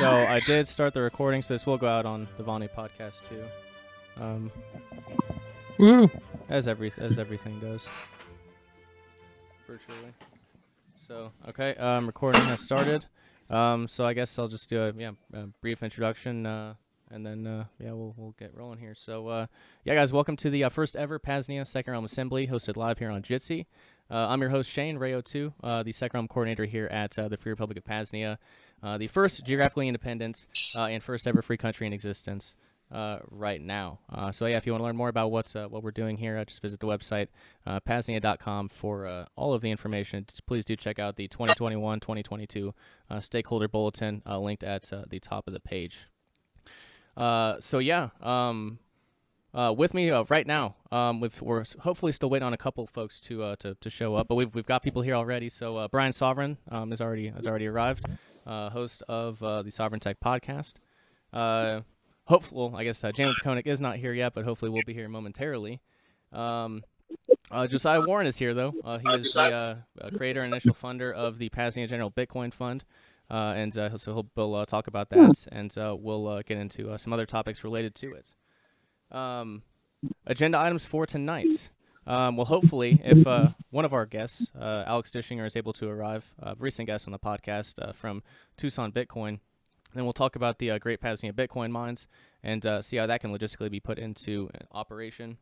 right, so I did start the recording, so this will go out on the Vonu podcast too. Um, Woo! as every as everything does, virtually. So okay, um, recording has started. Um, so I guess I'll just do a yeah a brief introduction, uh, and then uh, yeah we'll we'll get rolling here. So uh, yeah, guys, welcome to the uh, first ever Paznia Second Realm Assembly, hosted live here on Jitsi. Uh, I'm your host Shane Rayo2, uh, the Second Realm coordinator here at uh, the Free Republic of Paznia, uh, the first geographically independent uh, and first ever free country in existence uh, right now. So yeah, if you want to learn more about what uh, what we're doing here, just visit the website uh, paznia.com for all of the information. Please do check out the 2021-2022 uh, stakeholder bulletin linked at the top of the page. So yeah, um, uh, with me uh, right now, um, we've, we're hopefully still waiting on a couple folks to, uh, to to show up, but we've we've got people here already. So uh, Brian Sovryn um, has already has already arrived, uh, host of uh, the Sovryn Tech podcast. Uh, hopeful, I guess uh, Jamin Biconik is not here yet, but hopefully we'll be here momentarily. Um, uh, Josiah Warren is here though. Uh, he is the uh, uh, creator and initial funder of the Paznia General Bitcoin Fund, uh, and uh, so he'll, he'll uh, talk about that, and uh, we'll uh, get into uh, some other topics related to it. Um, agenda items for tonight. Um, well, hopefully, if uh, one of our guests, uh, Alex Dishinger, is able to arrive, a recent guest on the podcast uh, from Tucson Bitcoin, then we'll talk about the uh, Great Paznia Bitcoin mines and uh, see how that can logistically be put into uh, operation.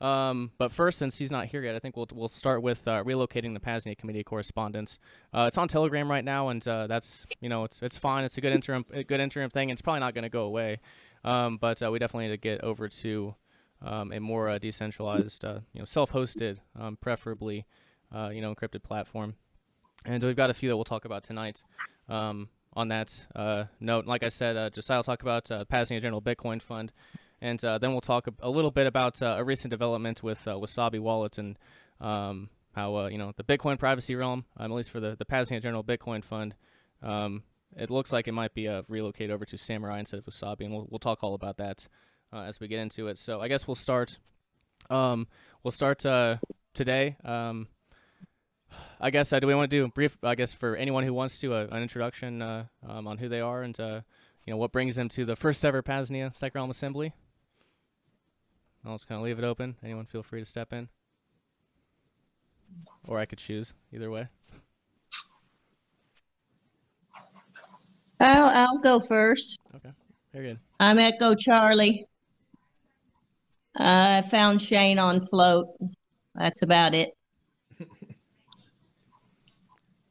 Um, but first, since he's not here yet, I think we'll we'll start with uh, relocating the Paznia Committee correspondence. Uh, it's on Telegram right now, and uh, that's you know it's it's fine. It's a good interim a good interim thing. It's probably not going to go away, um, but uh, we definitely need to get over to um, a more uh, decentralized, uh, you know, self-hosted, um, preferably, uh, you know, encrypted platform. And we've got a few that we'll talk about tonight. Um, on that uh, note, like I said, uh, Josiah will talk about uh, a General Bitcoin Fund, and then we'll talk a, a little bit about a recent development with Wasabi wallets and um, how you know the Bitcoin privacy realm, um, at least for the the Paznia General Bitcoin Fund, um, it looks like it might be a relocate over to Samourai instead of Wasabi, and we'll we'll talk all about that uh, as we get into it. So I guess we'll start. Um, we'll start uh, today. Um, I guess uh, do we want to do a brief? I guess for anyone who wants to, uh, an introduction uh, um, on who they are and uh, you know what brings them to the first ever Paznia Realm Assembly. I'll just kind of leave it open. Anyone feel free to step in, or I could choose either way. I'll, I'll go first. Okay, Very good. I'm Echo Charlie. I found Shane on float. That's about it.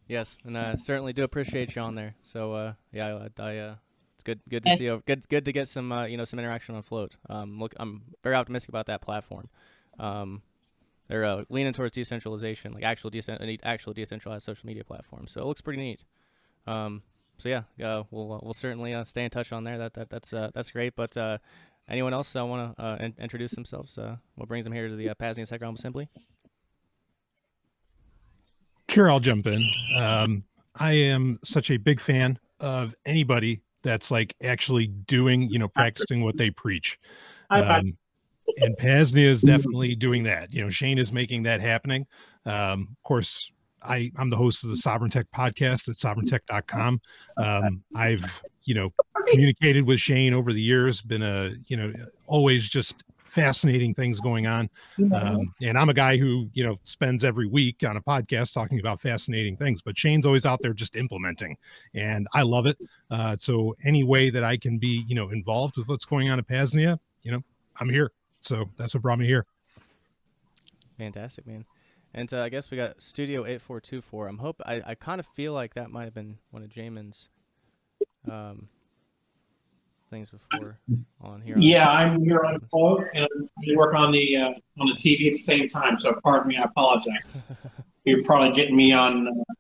Yes, and I certainly do appreciate you on there. So uh, yeah, I, I uh, it's good good to see you. Good good to get some uh, you know some interaction on Float. Um, look, I'm very optimistic about that platform. Um, they're uh, leaning towards decentralization, like actual decent actual decentralized social media platform. So it looks pretty neat. Um, so yeah, uh, we'll uh, we'll certainly uh, stay in touch on there. That, that that's uh, that's great. But uh, anyone else uh, want to uh, in- introduce themselves? Uh, what brings them here to the uh, Paznia Second Assembly? Sure, I'll jump in. Um, I am such a big fan of anybody that's like actually doing, you know, practicing what they preach. Um, and Paznia is definitely doing that. You know, Shane is making that happening. Um, of course, I, I'm the host of the Sovereign Tech podcast at sovryntech.com. Um, I've, you know, communicated with Shane over the years, been a, you know, always just fascinating things going on. Um, and I'm a guy who, you know, spends every week on a podcast talking about fascinating things, but Shane's always out there just implementing. And I love it. Uh, so any way that I can be, you know, involved with what's going on at Paznia, you know, I'm here. So that's what brought me here. Fantastic, man. And uh, I guess we got Studio eight four two four. I'm hope I, I kind of feel like that might have been one of Jamin's um things before on here. Yeah, I'm here on float and we work on the uh, on the TV at the same time. So pardon me, I apologize. You're probably getting me on uh,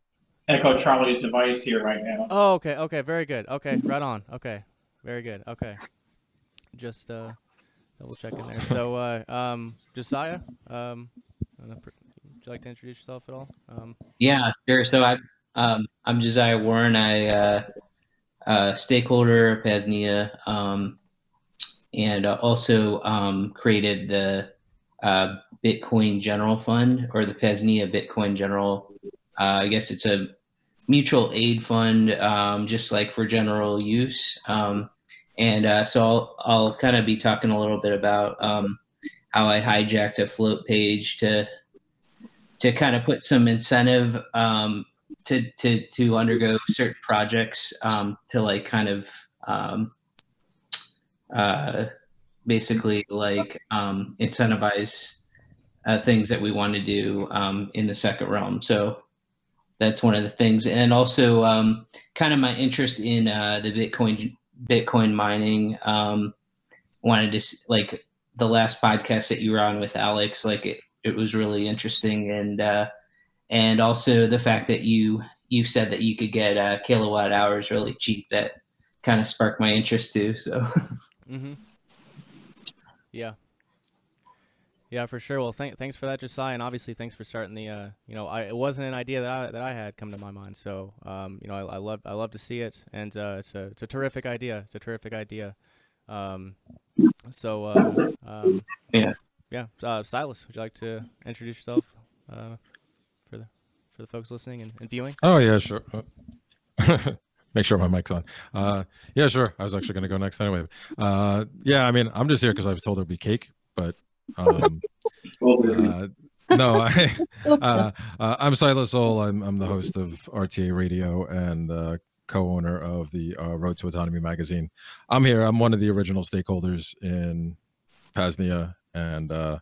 Echo Charlie's device here right now. Oh, okay, okay, very good. Okay, right on. Okay, very good. Okay, just uh, double checking there. So, uh, um, Josiah, um, like to introduce yourself at all? Um, Yeah, sure. So I, um, I'm Josiah Warren. I, uh, uh, stakeholder Paznia, um, and uh, also um, created the uh, Bitcoin General Fund or the Paznia Bitcoin General. Uh, I guess it's a mutual aid fund, um, just like for general use. Um, and uh, so I'll, I'll kind of be talking a little bit about um, how I hijacked a float page to to kind of put some incentive um, to to to undergo certain projects um, to like kind of um, uh, basically like um, incentivize uh, things that we want to do um, in the second realm. So that's one of the things, and also um, kind of my interest in uh, the Bitcoin Bitcoin mining. Um, wanted to like the last podcast that you were on with Alex, like it, it was really interesting, and uh, and also the fact that you you said that you could get uh, kilowatt hours really cheap. That kind of sparked my interest too. So. mm-hmm. Yeah. Yeah, for sure. Well, th- thanks for that, Josiah, and obviously thanks for starting the. Uh, you know, I, it wasn't an idea that I, that I had come to my mind, so um, you know, I, I love I love to see it, and uh, it's a it's a terrific idea. It's a terrific idea. Um, so uh, um, yeah, yeah. Uh, Silas, would you like to introduce yourself uh, for the for the folks listening and, and viewing? Oh yeah, sure. Make sure my mic's on. Uh, yeah, sure. I was actually going to go next anyway. Uh, yeah, I mean, I'm just here because I was told there'd be cake, but um, uh, no, I, uh, uh, I'm Silas Soul. I'm, I'm the host of RTA Radio and uh, co-owner of the uh, Road to Autonomy magazine. I'm here. I'm one of the original stakeholders in Paznia, and uh,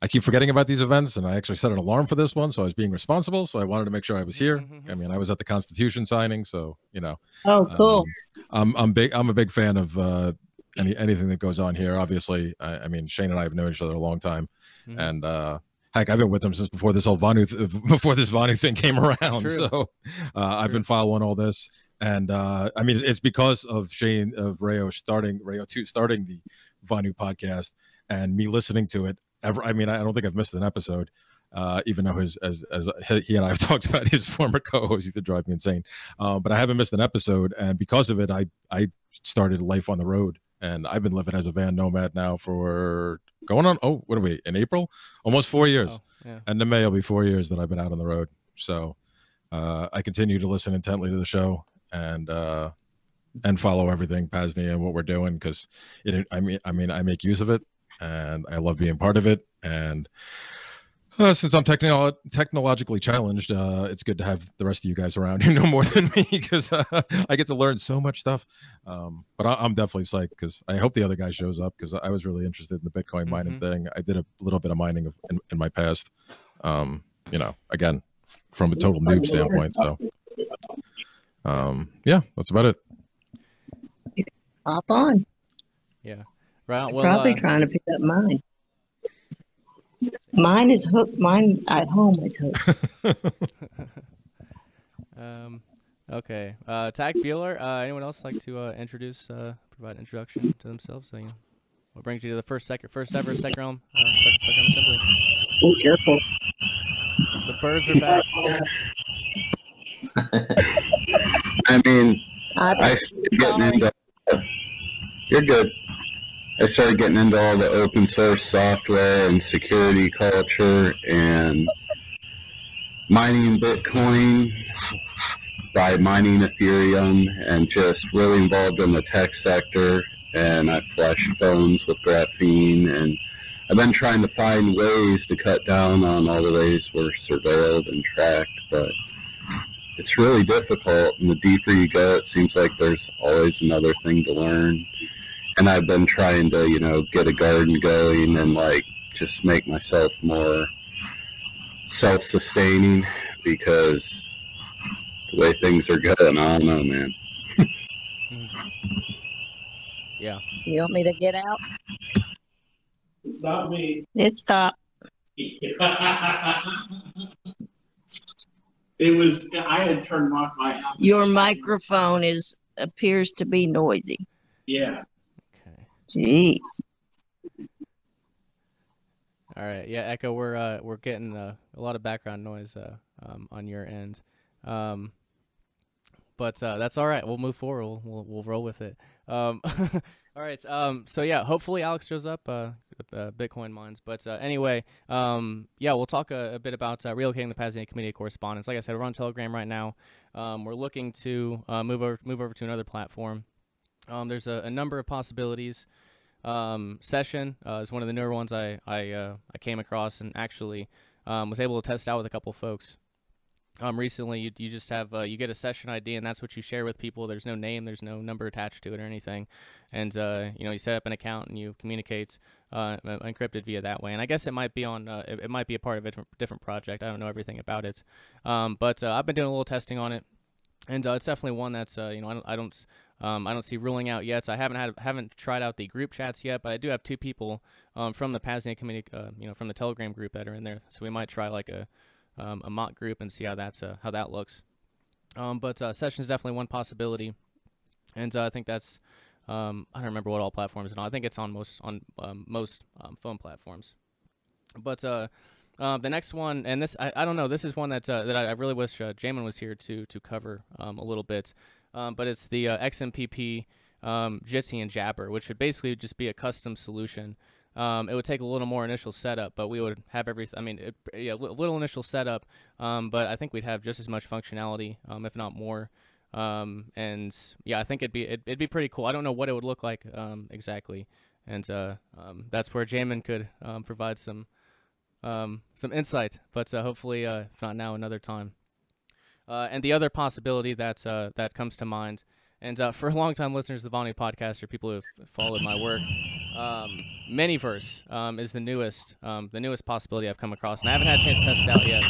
I keep forgetting about these events. And I actually set an alarm for this one, so I was being responsible. So I wanted to make sure I was here. I mean, I was at the Constitution signing, so you know. Oh, cool. Um, I'm I'm big. I'm a big fan of uh, any anything that goes on here. Obviously, I, I mean, Shane and I have known each other a long time, Mhm. and uh, heck, I've been with him since before this whole Vonu th- before this Vonu thing came around. True. So uh, I've been following all this, and uh, I mean, it's because of Shane of Rayo starting Rayo two starting the Vonu podcast and me listening to it. Ever, I mean, I don't think I've missed an episode. Uh, even though his as as he and I have talked about his former co-host used to drive me insane, uh, but I haven't missed an episode, and because of it, I I started life on the road, and I've been living as a van nomad now for going on. Oh, what are we in April? Almost four years, Oh, yeah. and in May will be four years that I've been out on the road. So uh, I continue to listen intently to the show and uh, and follow everything Paznia and what we're doing because it. I mean, I mean, I make use of it, and I love being part of it, and. Uh, since I'm techno- technologically challenged, uh, it's good to have the rest of you guys around who know more than me because uh, I get to learn so much stuff. Um, but I- I'm definitely psyched because I hope the other guy shows up because I was really interested in the Bitcoin mining Mhm. thing. I did a little bit of mining of, in, in my past, um, you know, again, from a total noob standpoint. So, um, yeah, that's about it. Hop on. Right. It's Well, probably uh, trying to pick up mine. Mine is hooked. Mine at home is hooked. um, okay. Uh, Tag Bueller. Uh, anyone else like to uh, introduce, uh, provide an introduction to themselves? So, you know, what brings you to the first, second, first ever second realm, uh, second, second realm assembly? Oh, careful. The birds are back. I mean, I, I started getting into. You're good. I started getting into all the open source software and security culture and mining Bitcoin by mining Ethereum and just really involved in the tech sector. And I flashed phones with graphene and I've been trying to find ways to cut down on all the ways we're surveilled and tracked, but it's really difficult. And the deeper you go, it seems like there's always another thing to learn. And I've been trying to, you know, get a garden going and like just make myself more self-sustaining because the way things are going, I don't know, man. Yeah. you want me to get out? It's not me. It stopped. it was, I had turned off my. Your microphone is appears to be noisy. Yeah. Jeez. All right. Yeah, Echo. We're uh, we're getting uh, a lot of background noise uh, um, on your end, um, but uh, that's all right. We'll move forward. We'll we'll, we'll roll with it. Um, all right. Um, so yeah, hopefully Alex shows up. Uh, uh, Bitcoin mines. But uh, anyway, um, yeah, we'll talk a, a bit about uh, relocating the Paznia Community Correspondence. Like I said, we're on Telegram right now. Um, we're looking to uh, move over move over to another platform. Um, there's a, a, number of possibilities. Um, Session uh, is one of the newer ones I I, uh, I came across and actually um, was able to test out with a couple folks um, recently you, you just have uh, you get a session ID and that's what you share with people. There's no name, there's no number attached to it or anything, and uh, you know you set up an account and you communicate uh, encrypted via that way. And I guess it might be on uh, it, it, might be a part of a different, project. I don't know everything about it, um, but uh, I've been doing a little testing on it, and uh, it's definitely one that's you know I don't I don't, um, I don't see ruling out yet. So I haven't had haven't tried out the group chats yet, but I do have two people um, from the Paznia community, you know, from the Telegram group that are in there. So we might try like a um, a mock group and see how that's uh, how that looks. Um, but uh, session is definitely one possibility, and uh, I think that's um, I don't remember what all platforms and all. I think it's on most on um, most phone platforms. But uh, uh, the next one, and this I, I don't know, this is one that uh, that I, I, really wish uh, Jamin was here to to cover um, a little bit. Um, but it's the uh, XMPP um, Jitsi and Jabber, which would basically just be a custom solution um, it would take a little more initial setup, but we would have everything. I mean, it, yeah, a little initial setup, um, but I think we'd have just as much functionality, um, if not more. Um, and yeah, I think it'd be it'd, it'd, be pretty cool. I don't know what it would look like um, exactly, and uh, um, that's where Jamin could provide some some insight. But uh, hopefully, uh, if not now, another time. Uh, and the other possibility that uh, that comes to mind and uh, for long-time listeners of the Vonu podcast or people who have followed my work, um, Manyverse um, is the newest um, the newest possibility I've come across, and I haven't had a chance to test it out yet.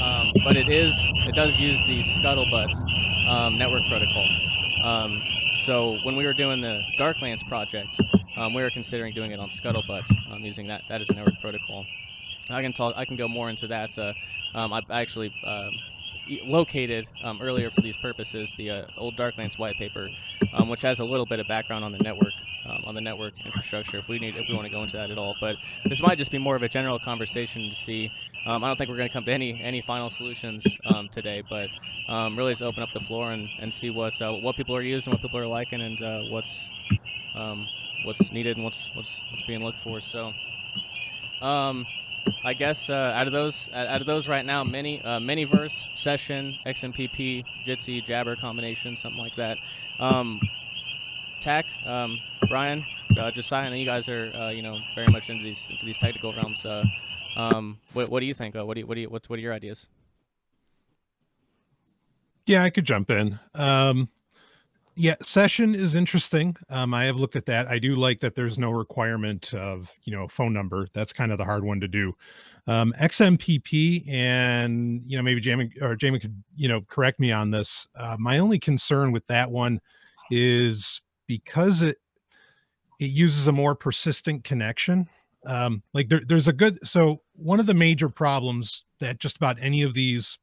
Um, but it is it does use the Scuttlebutt um, network protocol. Um, so when we were doing the Darklands project, we were considering doing it on Scuttlebutt using that that as a network protocol. I can talk. I can go more into that. Uh, I actually located um, earlier for these purposes the uh, old Darklands white paper, um, which has a little bit of background on the network, um, on the network infrastructure. If we need, if we want to go into that at all, but this might just be more of a general conversation to see. Um, I don't think we're going to come to any any final solutions um, today, but um, really just open up the floor and, and see what uh, what people are using, what people are liking, and uh, what's what's needed and what's what's what's being looked for. So. Um, I guess uh, out of those, out of those right now, many uh, Manyverse, Session, XMPP, Jitsi, Jabber combination, something like that. Um, TAC, um, Brian, uh, Josiah, know you guys are uh, you know very much into these into these technical realms. Uh, um, what, what do you think? Uh, what do you, what do you, what, what are your ideas? Yeah, I could jump in. Um, yeah session is interesting um, i have looked at that i do like that there's no requirement of you know phone number that's kind of the hard one to do um, xmpp and you know maybe jamie or jamie could you know correct me on this uh, my only concern with that one is because it it uses a more persistent connection um, like there, there's a good so one of the major problems that just about any of these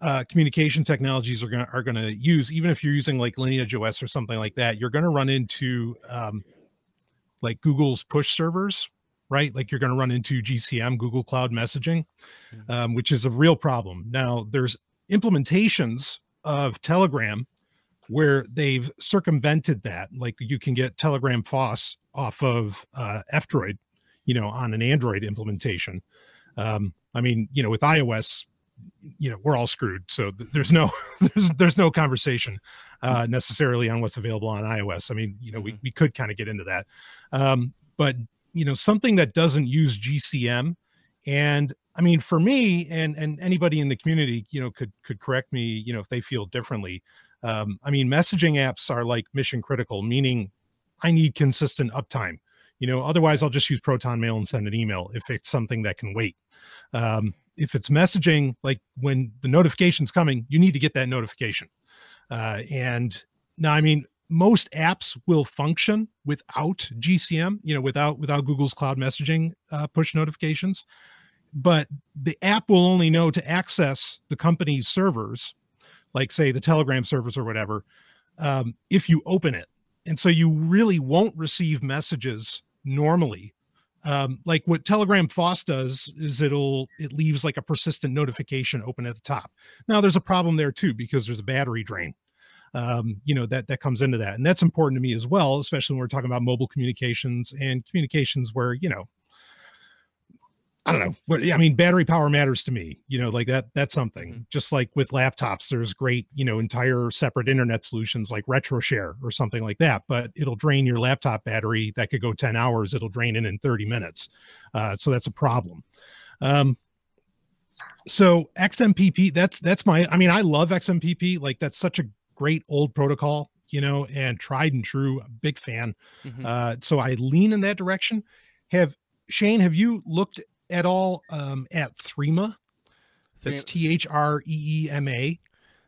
uh, communication technologies are going to are going to use, even if you're using like Lineage OS or something like that, you're going to run into um, like Google's push servers, right? Like you're going to run into GCM, Google Cloud Messaging, mm-hmm. um, which is a real problem. Now, there's implementations of Telegram where they've circumvented that. Like you can get Telegram FOSS off of uh, F-Droid, you know, on an Android implementation. Um, I mean, you know, with iOS, you know we're all screwed so there's no there's there's no conversation uh necessarily on what's available on ios. I mean you know we, mm-hmm. we could kind of get into that um but you know something that doesn't use gcm and i mean for me and and anybody in the community you know could could correct me you know if they feel differently um i mean messaging apps are like mission critical meaning i need consistent uptime. You know otherwise i'll just use proton mail and send an email if it's something that can wait. Um, if it's messaging, like when the notification's coming, you need to get that notification. Uh, and now, I mean, most apps will function without GCM, you know, without without Google's cloud messaging uh, push notifications. But the app will only know to access the company's servers, like say the Telegram servers or whatever, um, if you open it. And so you really won't receive messages normally um, like what telegram FOSS does is it'll it leaves like a persistent notification open at the top. Now there's a problem there too because there's a battery drain um, you know that that comes into that and that's important to me as well especially when we're talking about mobile communications and communications where you know I don't know. What I mean, battery power matters to me. You know, like that. That's something. Mm-hmm. Just like with laptops, there's great, you know, entire separate internet solutions like RetroShare or something like that. But it'll drain your laptop battery. That could go 10 hours. It'll drain it in 30 minutes. Uh, so that's a problem. Um, so XMPP, that's that's my. I mean, I love XMPP. Like that's such a great old protocol, you know, and tried and true. Big fan. Mm-hmm. Uh, so I lean in that direction. Have Shane, have you looked at all um, at Threema? That's T H R E E M A.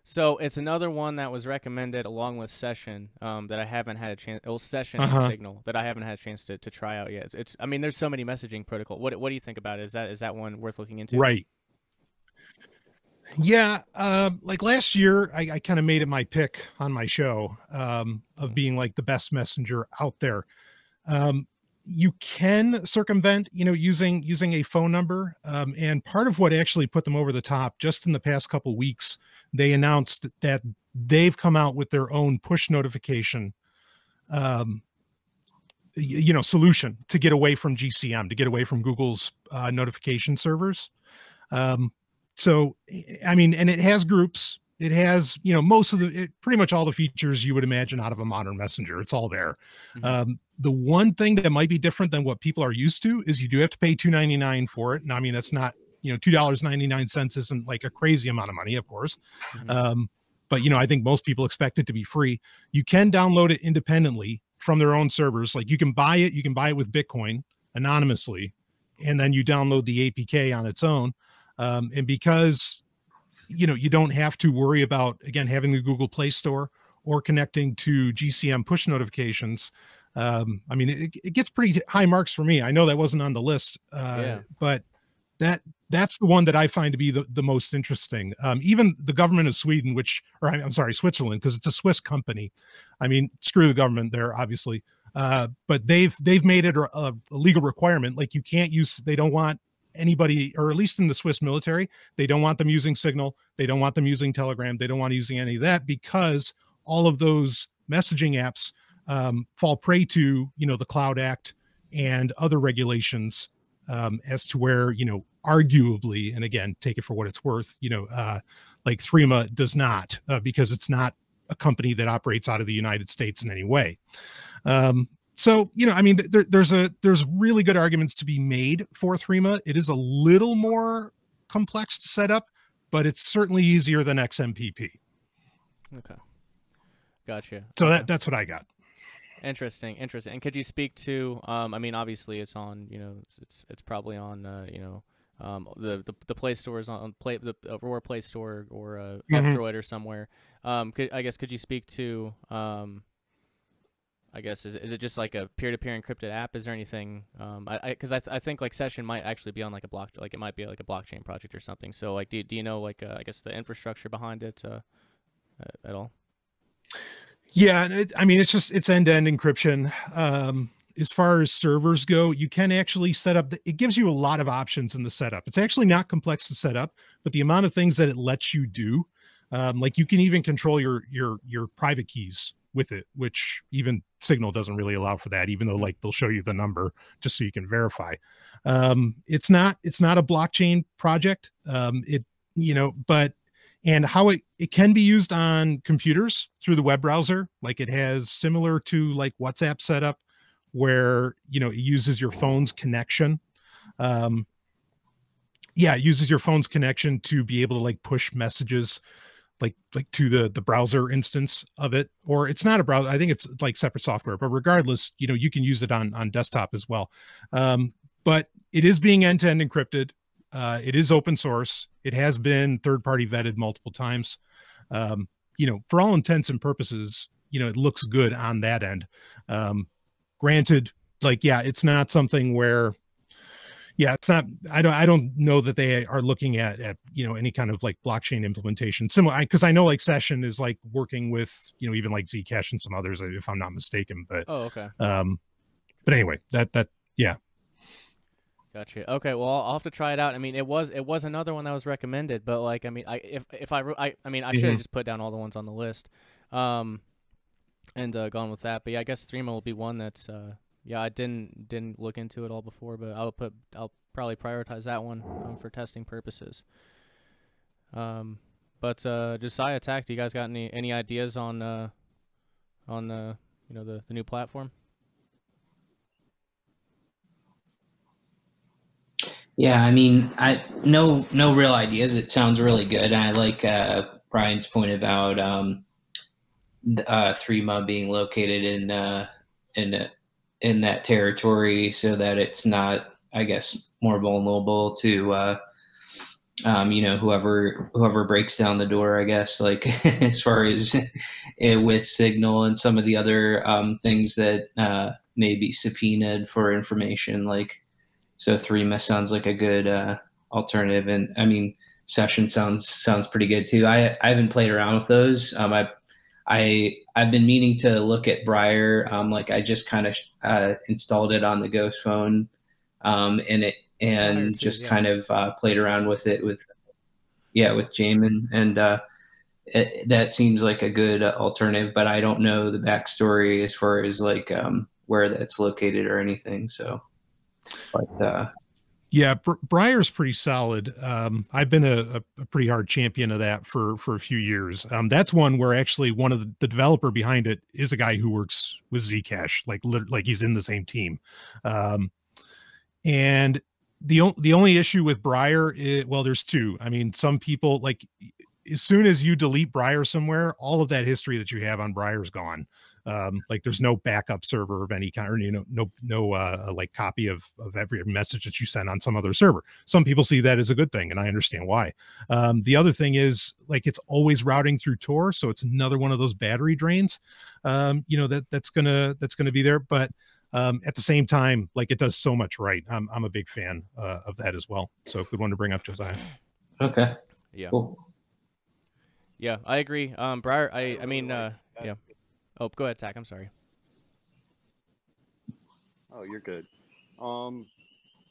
So it's another one that was recommended along with Session um, that I haven't had a chance. Was Session uh-huh. Signal that I haven't had a chance to, to try out yet. It's, it's, I mean, there's so many messaging protocol. What what do you think about it? Is that is that one worth looking into? Right. Yeah, uh, like last year, I, I kind of made it my pick on my show um, of being like the best messenger out there. Um, you can circumvent you know using using a phone number um, and part of what actually put them over the top just in the past couple weeks they announced that they've come out with their own push notification um, you know solution to get away from gcm to get away from google's uh, notification servers. Um, so i mean and it has groups. It has you know most of the it, pretty much all the features you would imagine out of a modern messenger. It's all there. Mm-hmm. um, the one thing that might be different than what people are used to is you do have to pay 299 for it. And i mean that's not you know $2.99 isn't like a crazy amount of money of course. Mm-hmm. um, but you know i think most people expect it to be free. You can download it independently from their own servers. Like you can buy it you can buy it with bitcoin anonymously and then you download the apk on its own. Um, and because you know you don't have to worry about again having the google play store or connecting to gcm push notifications um, i mean it, it, gets pretty high marks for me i know that wasn't on the list uh, yeah. but that that's the one that i find to be the, the most interesting um, even the government of sweden which or i'm sorry switzerland because it's a swiss company i mean screw the government there obviously uh, but they've they've made it a, a legal requirement like you can't use they don't want anybody, or at least in the Swiss military, they don't want them using Signal. They don't want them using Telegram. They don't want using any of that because all of those messaging apps um, fall prey to, you know, the Cloud Act and other regulations um, as to where, you know, arguably, and again, take it for what it's worth, you know, uh, like Threema does not uh, because it's not a company that operates out of the United States in any way. Um, so you know i mean there, there's a there's really good arguments to be made for threema it is a little more complex to set up but it's certainly easier than xmpp okay. Gotcha. So that that's what i got interesting interesting and could you speak to um i mean obviously it's on you know it's it's, it's probably on uh, you know um, the, the the Play Store is on Play the Aurora Play Store or uh, mm-hmm. F-Droid or somewhere. Um, could, I guess could you speak to um, I guess is is it just like a peer-to-peer encrypted app? Is there anything? Um, I because I, I, th- I think like Session might actually be on like a block, like it might be like a blockchain project or something. So like, do do you know like uh, I guess the infrastructure behind it uh, at all? Yeah, it, I mean it's just it's end-to-end encryption. Um, as far as servers go, you can actually set up. The, it gives you a lot of options in the setup. It's actually not complex to set up, but the amount of things that it lets you do, um, like you can even control your your your private keys with it, which even Signal doesn't really allow for that, even though like they'll show you the number just so you can verify. Um, it's not it's not a blockchain project. Um, it you know, but and how it, it can be used on computers through the web browser, like it has similar to like WhatsApp setup, where you know it uses your phone's connection. Um, yeah, it uses your phone's connection to be able to like push messages like like to the the browser instance of it. Or it's not a browser i think it's like separate software but regardless you know you can use it on on desktop as well. Um, but it is being end-to-end encrypted uh, it is open source. It has been third party vetted multiple times. Um, you know for all intents and purposes you know it looks good on that end. Um, granted like yeah it's not something where yeah it's not i don't i don't know that they are looking at at you know any kind of like blockchain implementation. Similar because I, I know like session is like working with you know even like zcash and some others if i'm not mistaken but oh okay. um but anyway that that yeah Gotcha. Okay. Well, I'll have to try it out. I mean, it was it was another one that was recommended, but like, I mean, I if if I I, I mean, I should have mm-hmm. just put down all the ones on the list. Um, and uh, gone with that. But yeah, I guess Threema will be one that's uh, yeah, I didn't didn't look into it all before, but I'll put I'll probably prioritize that one um, for testing purposes. Um, but uh, Josiah Attack, do you guys got any any ideas on uh, on the you know the the new platform? Yeah, I mean, I no no real ideas. It sounds really good. I like uh, Brian's point about um, uh, Threema being located in uh, in in that territory, so that it's not, I guess, more vulnerable to uh, um, you know whoever whoever breaks down the door. I guess like as far as with Signal and some of the other um, things that uh, may be subpoenaed for information, like so three Threema sounds like a good uh, alternative, and I mean Session sounds sounds pretty good too. I I haven't played around with those. Um, I I I've been meaning to look at Briar. Um, like I just kind of uh, installed it on the Ghost phone, um, and it and too, just yeah. kind of uh, played around with it with yeah with Jamin and uh, it, that seems like a good alternative. But I don't know the backstory as far as like um, where that's located or anything. So but uh, yeah, Br- Briar's pretty solid. Um, I've been a, a, pretty hard champion of that for for a few years. Um, that's one where actually one of the, the, developer behind it is a guy who works with Zcash, like like he's in the same team. Um, and the the only issue with Briar, is, well, there's two. I mean, some people like as soon as you delete Briar somewhere, all of that history that you have on Briar is gone. Um, like there's no backup server of any kind, or you know, no no uh, like copy of of every message that you send on some other server. Some people see that as a good thing, and I understand why. Um, the other thing is like it's always routing through Tor, so it's another one of those battery drains. Um, you know that that's gonna that's gonna be there, but um, at the same time, like it does so much right. I'm I'm a big fan uh, of that as well. So good one to bring up, Josiah. Okay. Yeah. Cool. Yeah, I agree. Um, Briar, I I mean, uh, yeah. Oh, go ahead, Tack. I'm sorry. Oh, you're good. Um,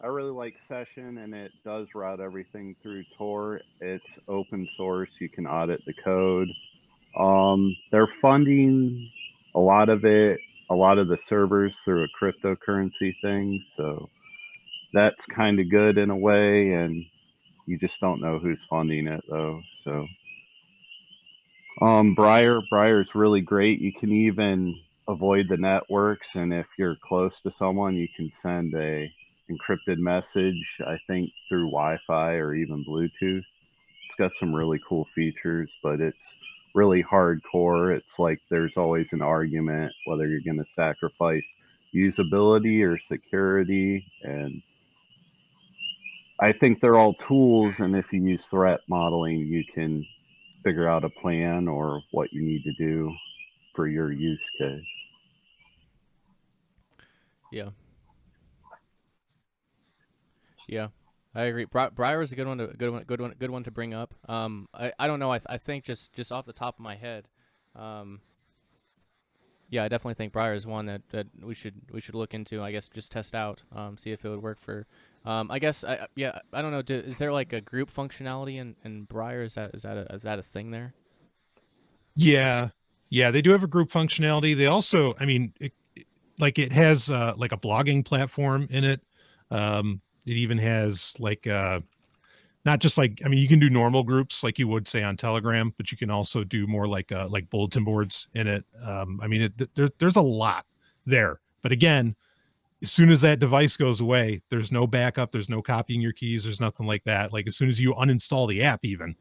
I really like Session, and it does route everything through Tor. It's open source. You can audit the code. Um, they're funding a lot of it, a lot of the servers through a cryptocurrency thing. So that's kind of good in a way, and you just don't know who's funding it though. So um, Briar, is really great. You can even avoid the networks, and if you're close to someone, you can send a encrypted message. I think through Wi-Fi or even Bluetooth. It's got some really cool features, but it's really hardcore. It's like there's always an argument whether you're going to sacrifice usability or security, and I think they're all tools. And if you use threat modeling, you can figure out a plan or what you need to do for your use case. Yeah. Yeah, I agree. Bri- Briar is a good one to good one good one good one to bring up. Um, I, I don't know. I, th- I think just just off the top of my head, um, yeah, I definitely think Briar is one that, that we should we should look into. I guess just test out, um, see if it would work for um, I guess I yeah I don't know. Do, is there like a group functionality in, in Briar? Is that is that a, is that a thing there? Yeah, yeah, they do have a group functionality. They also, I mean, it, like it has uh, like a blogging platform in it. Um, it even has like uh, not just like I mean, you can do normal groups like you would say on Telegram, but you can also do more like uh, like bulletin boards in it. Um, I mean, it, there, there's a lot there, but again as soon as that device goes away, there's no backup, there's no copying your keys, there's nothing like that. Like as soon as you uninstall the app, even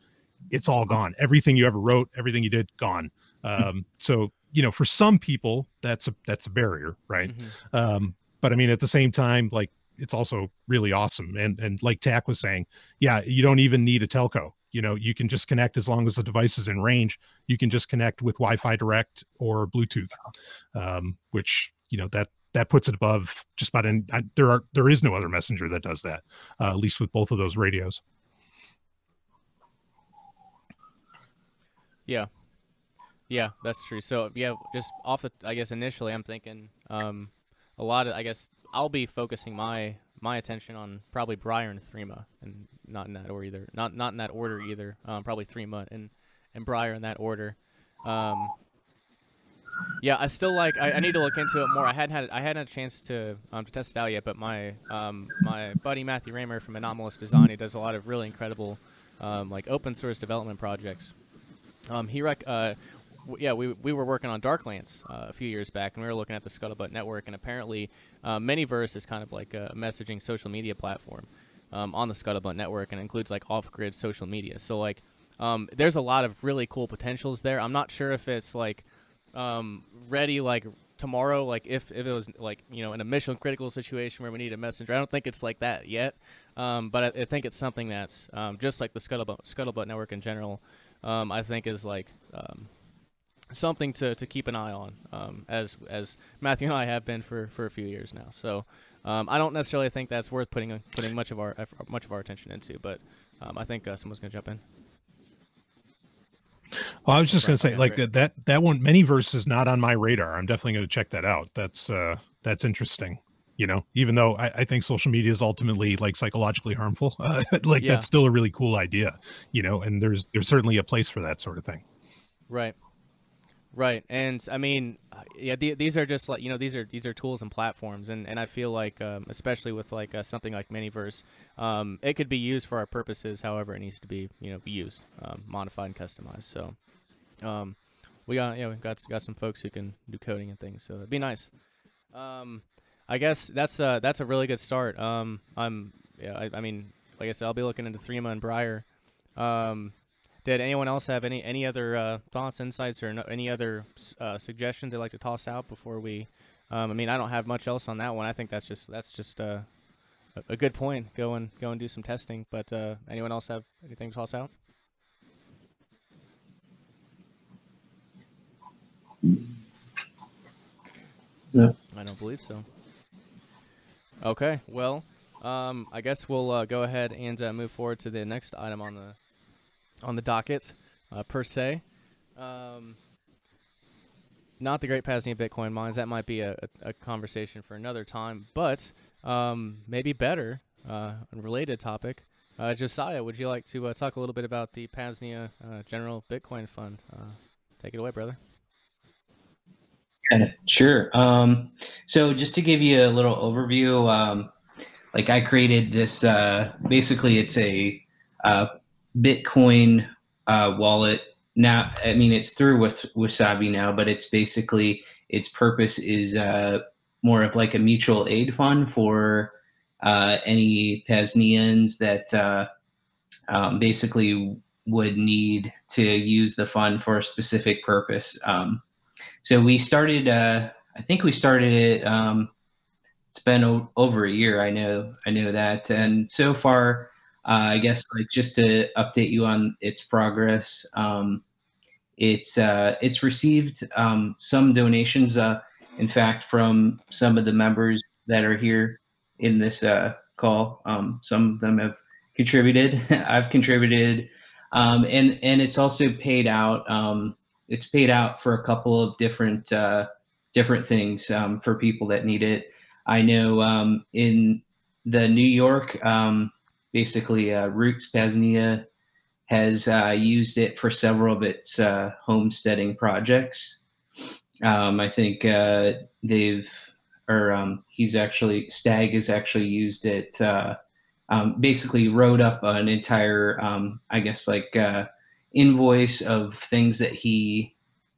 it's all gone. Everything you ever wrote, everything you did, gone. Um, so you know, for some people, that's a that's a barrier, right? Mm-hmm. Um, but I mean, at the same time, like it's also really awesome. And and like Tack was saying, yeah, you don't even need a telco. You know, you can just connect as long as the device is in range. You can just connect with Wi-Fi Direct or Bluetooth, um, which you know that that puts it above just about any I, there are there is no other messenger that does that uh, at least with both of those radios yeah yeah that's true so yeah just off the i guess initially i'm thinking um a lot of i guess i'll be focusing my my attention on probably briar and threema and not in that order either not not in that order either um, probably threema and and briar in that order um Yeah, I still like. I, I, need to look into it more. I hadn't had I hadn't had a chance to um, to test it out yet, but my um, my buddy Matthew Raymer from Anomalous Design he does a lot of really incredible um, like open source development projects. Um, he rec- uh, yeah, we, we were working on Darklands uh, a few years back, and we were looking at the Scuttlebutt network, and apparently, uh, Manyverse is kind of like a messaging social media platform um, on the Scuttlebutt network, and includes like off-grid social media. So like, um, there's a lot of really cool potentials there. I'm not sure if it's like um, ready like tomorrow, like if, if it was like you know in a mission critical situation where we need a messenger. I don't think it's like that yet, um, but I, I, think it's something that's um, just like the Scuttlebutt, Scuttlebutt network in general. Um, I think is like um, something to, to keep an eye on, um, as as Matthew and I have been for, for a few years now. So um, I don't necessarily think that's worth putting putting much of our much of our attention into, but um, I think uh, someone's going to jump in. Well, I was just going to say, like that that that one, Manyverse is not on my radar. I'm definitely going to check that out. That's uh, that's interesting. You know, even though I, I think social media is ultimately like psychologically harmful, uh, like yeah. that's still a really cool idea. You know, and there's there's certainly a place for that sort of thing. Right. Right, and I mean, yeah, the, these are just like you know these are these are tools and platforms, and, and I feel like um, especially with like uh, something like Manyverse, um, it could be used for our purposes, however it needs to be you know used, um, modified and customized. So, um, we got yeah we got got some folks who can do coding and things, so it'd be nice. Um, I guess that's uh that's a really good start. Um, I'm yeah I, I mean like I said I'll be looking into Threema and Briar. Um, did anyone else have any any other uh, thoughts, insights, or no, any other uh, suggestions they'd like to toss out before we? Um, I mean, I don't have much else on that one. I think that's just that's just uh, a good point. Go and go and do some testing. But uh, anyone else have anything to toss out? No, I don't believe so. Okay, well, um, I guess we'll uh, go ahead and uh, move forward to the next item on the on the docket uh, per se. Um, not the Great Paznia Bitcoin mines. That might be a, a, conversation for another time, but um, maybe better, uh, related topic. Uh, Josiah, would you like to uh, talk a little bit about the Paznia uh, General Bitcoin Fund? Uh, take it away, brother. Sure. Um, so, just to give you a little overview, um, like I created this. Uh, basically, it's a Bitcoin uh, wallet. Now, I mean, it's through with Wasabi now, but it's basically its purpose is uh, more of like a mutual aid fund for uh, any Paznians that uh, um, basically would need to use the fund for a specific purpose. Um, so we started, uh, I think we started it. Um, it's been o- over a year. I know, I know that, and so far uh, I guess like just to update you on its progress. Um, it's uh, it's received um, some donations. Uh, in fact, from some of the members that are here in this uh, call, um, some of them have contributed. I've contributed, um, and and it's also paid out. Um, it's paid out for a couple of different uh, different things um, for people that need it. I know in the New York basically uh, Roots Paznia has uh, used it for several of its uh, homesteading projects. Um, I think uh, they've, or um, he's actually, Stag has actually used it, uh, um, basically wrote up an entire, um, I guess, like uh, invoice of things that he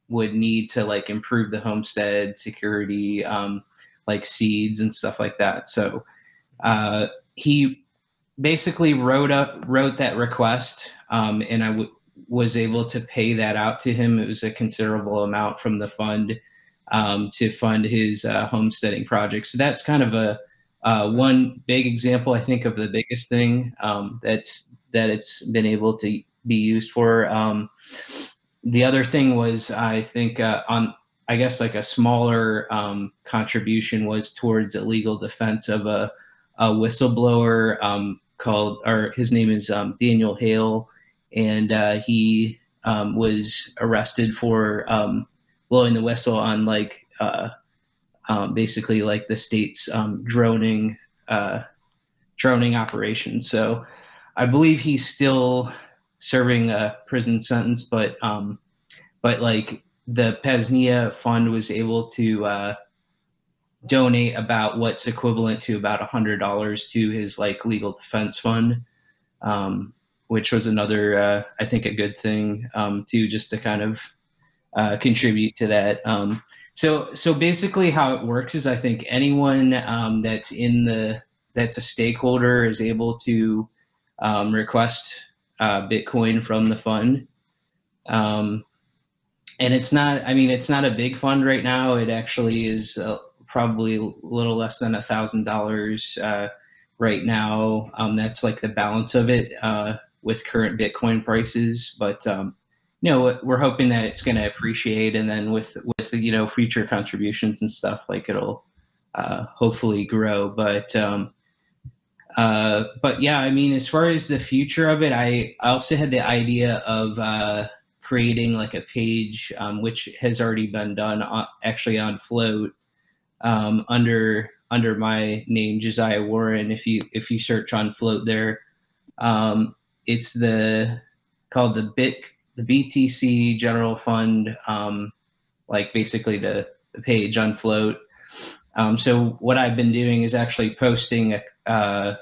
would need to like improve the homestead security, um, like seeds and stuff like that. So he basically wrote up wrote that request, um, and I w- was able to pay that out to him. It was a considerable amount from the fund um, to fund his uh, homesteading project. So that's kind of a uh, one big example, I think, of the biggest thing um, that's that it's been able to be used for. Um, the other thing was, I think, uh, on I guess like a smaller um, contribution was towards a legal defense of a, a whistleblower um, called, or his name is um, Daniel Hale, and uh, he um, was arrested for um, blowing the whistle on like uh, um, basically like the state's um, droning uh, droning operation. So I believe he's still serving a prison sentence, but but like the Paznia Fund was able to uh, donate about what's equivalent to about a hundred dollars to his like legal defense fund, um, which was another uh, I think a good thing um, too, just to kind of uh, contribute to that. Um, so so basically, how it works is I think anyone um, that's in the that's a stakeholder is able to um, request uh, Bitcoin from the fund. Um, and it's not, I mean, it's not a big fund right now. It actually is uh, probably a little less than a thousand dollars uh, right now. Um, that's like the balance of it uh, with current Bitcoin prices. But um, you know, we're hoping that it's going to appreciate, and then with with you know future contributions and stuff, like it'll uh, hopefully grow. But um, uh, but yeah, I mean, as far as the future of it, I, I also had the idea of uh, creating like a page, um, which has already been done on, actually on Flote um, under under my name Josiah Warren. If you if you search on Flote there, um, it's the called the Bit the BTC General Fund, um, like basically the, the page on Flote. Um, so what I've been doing is actually posting a, uh,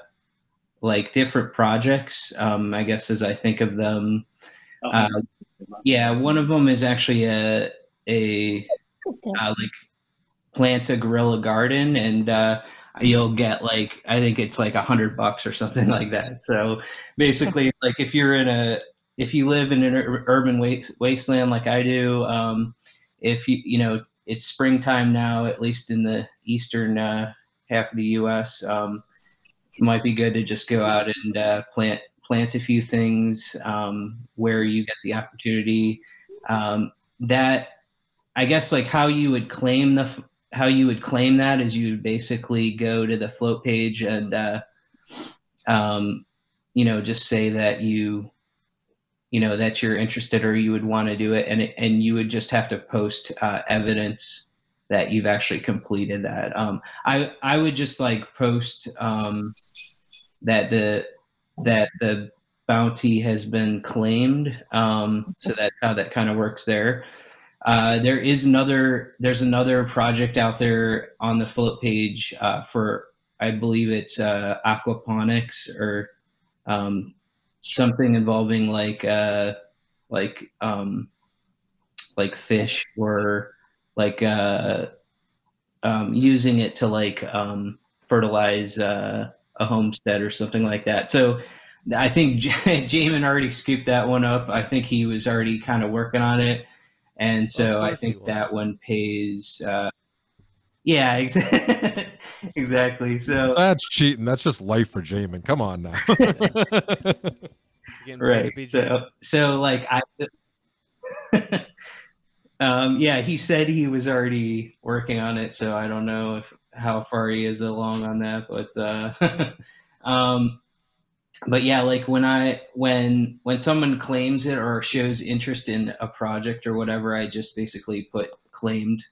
like different projects. Um, I guess as I think of them, oh. uh, yeah, one of them is actually a a uh, like plant a guerrilla garden, and uh, you'll get like I think it's like a hundred bucks or something like that. So basically, like if you're in a if you live in an urban wasteland like I do, um, if you you know it's springtime now, at least in the eastern uh, half of the U.S. Um, it might be good to just go out and uh, plant plant a few things um, where you get the opportunity. Um, that I guess like how you would claim the how you would claim that is you would basically go to the Flote page and uh, um, you know just say that you you know that you're interested or you would want to do it and and you would just have to post uh, evidence that you've actually completed that. Um, I I would just like post um, that the that the bounty has been claimed. Um, so that's how that kind of works there. Uh, there is another there's another project out there on the Flote page uh, for I believe it's uh, aquaponics or um, something involving like uh, like um, like fish or like uh, um, using it to like um, fertilize uh, a homestead or something like that. So I think Jamin already scooped that one up. I think he was already kind of working on it, and so I think that one pays. Uh, yeah, exactly. exactly. So that's cheating. That's just life for Jamin. Come on now. right. So, so like I um, yeah, he said he was already working on it, so I don't know if how far he is along on that, but uh, um, but yeah, like when I when when someone claims it or shows interest in a project or whatever, I just basically put claimed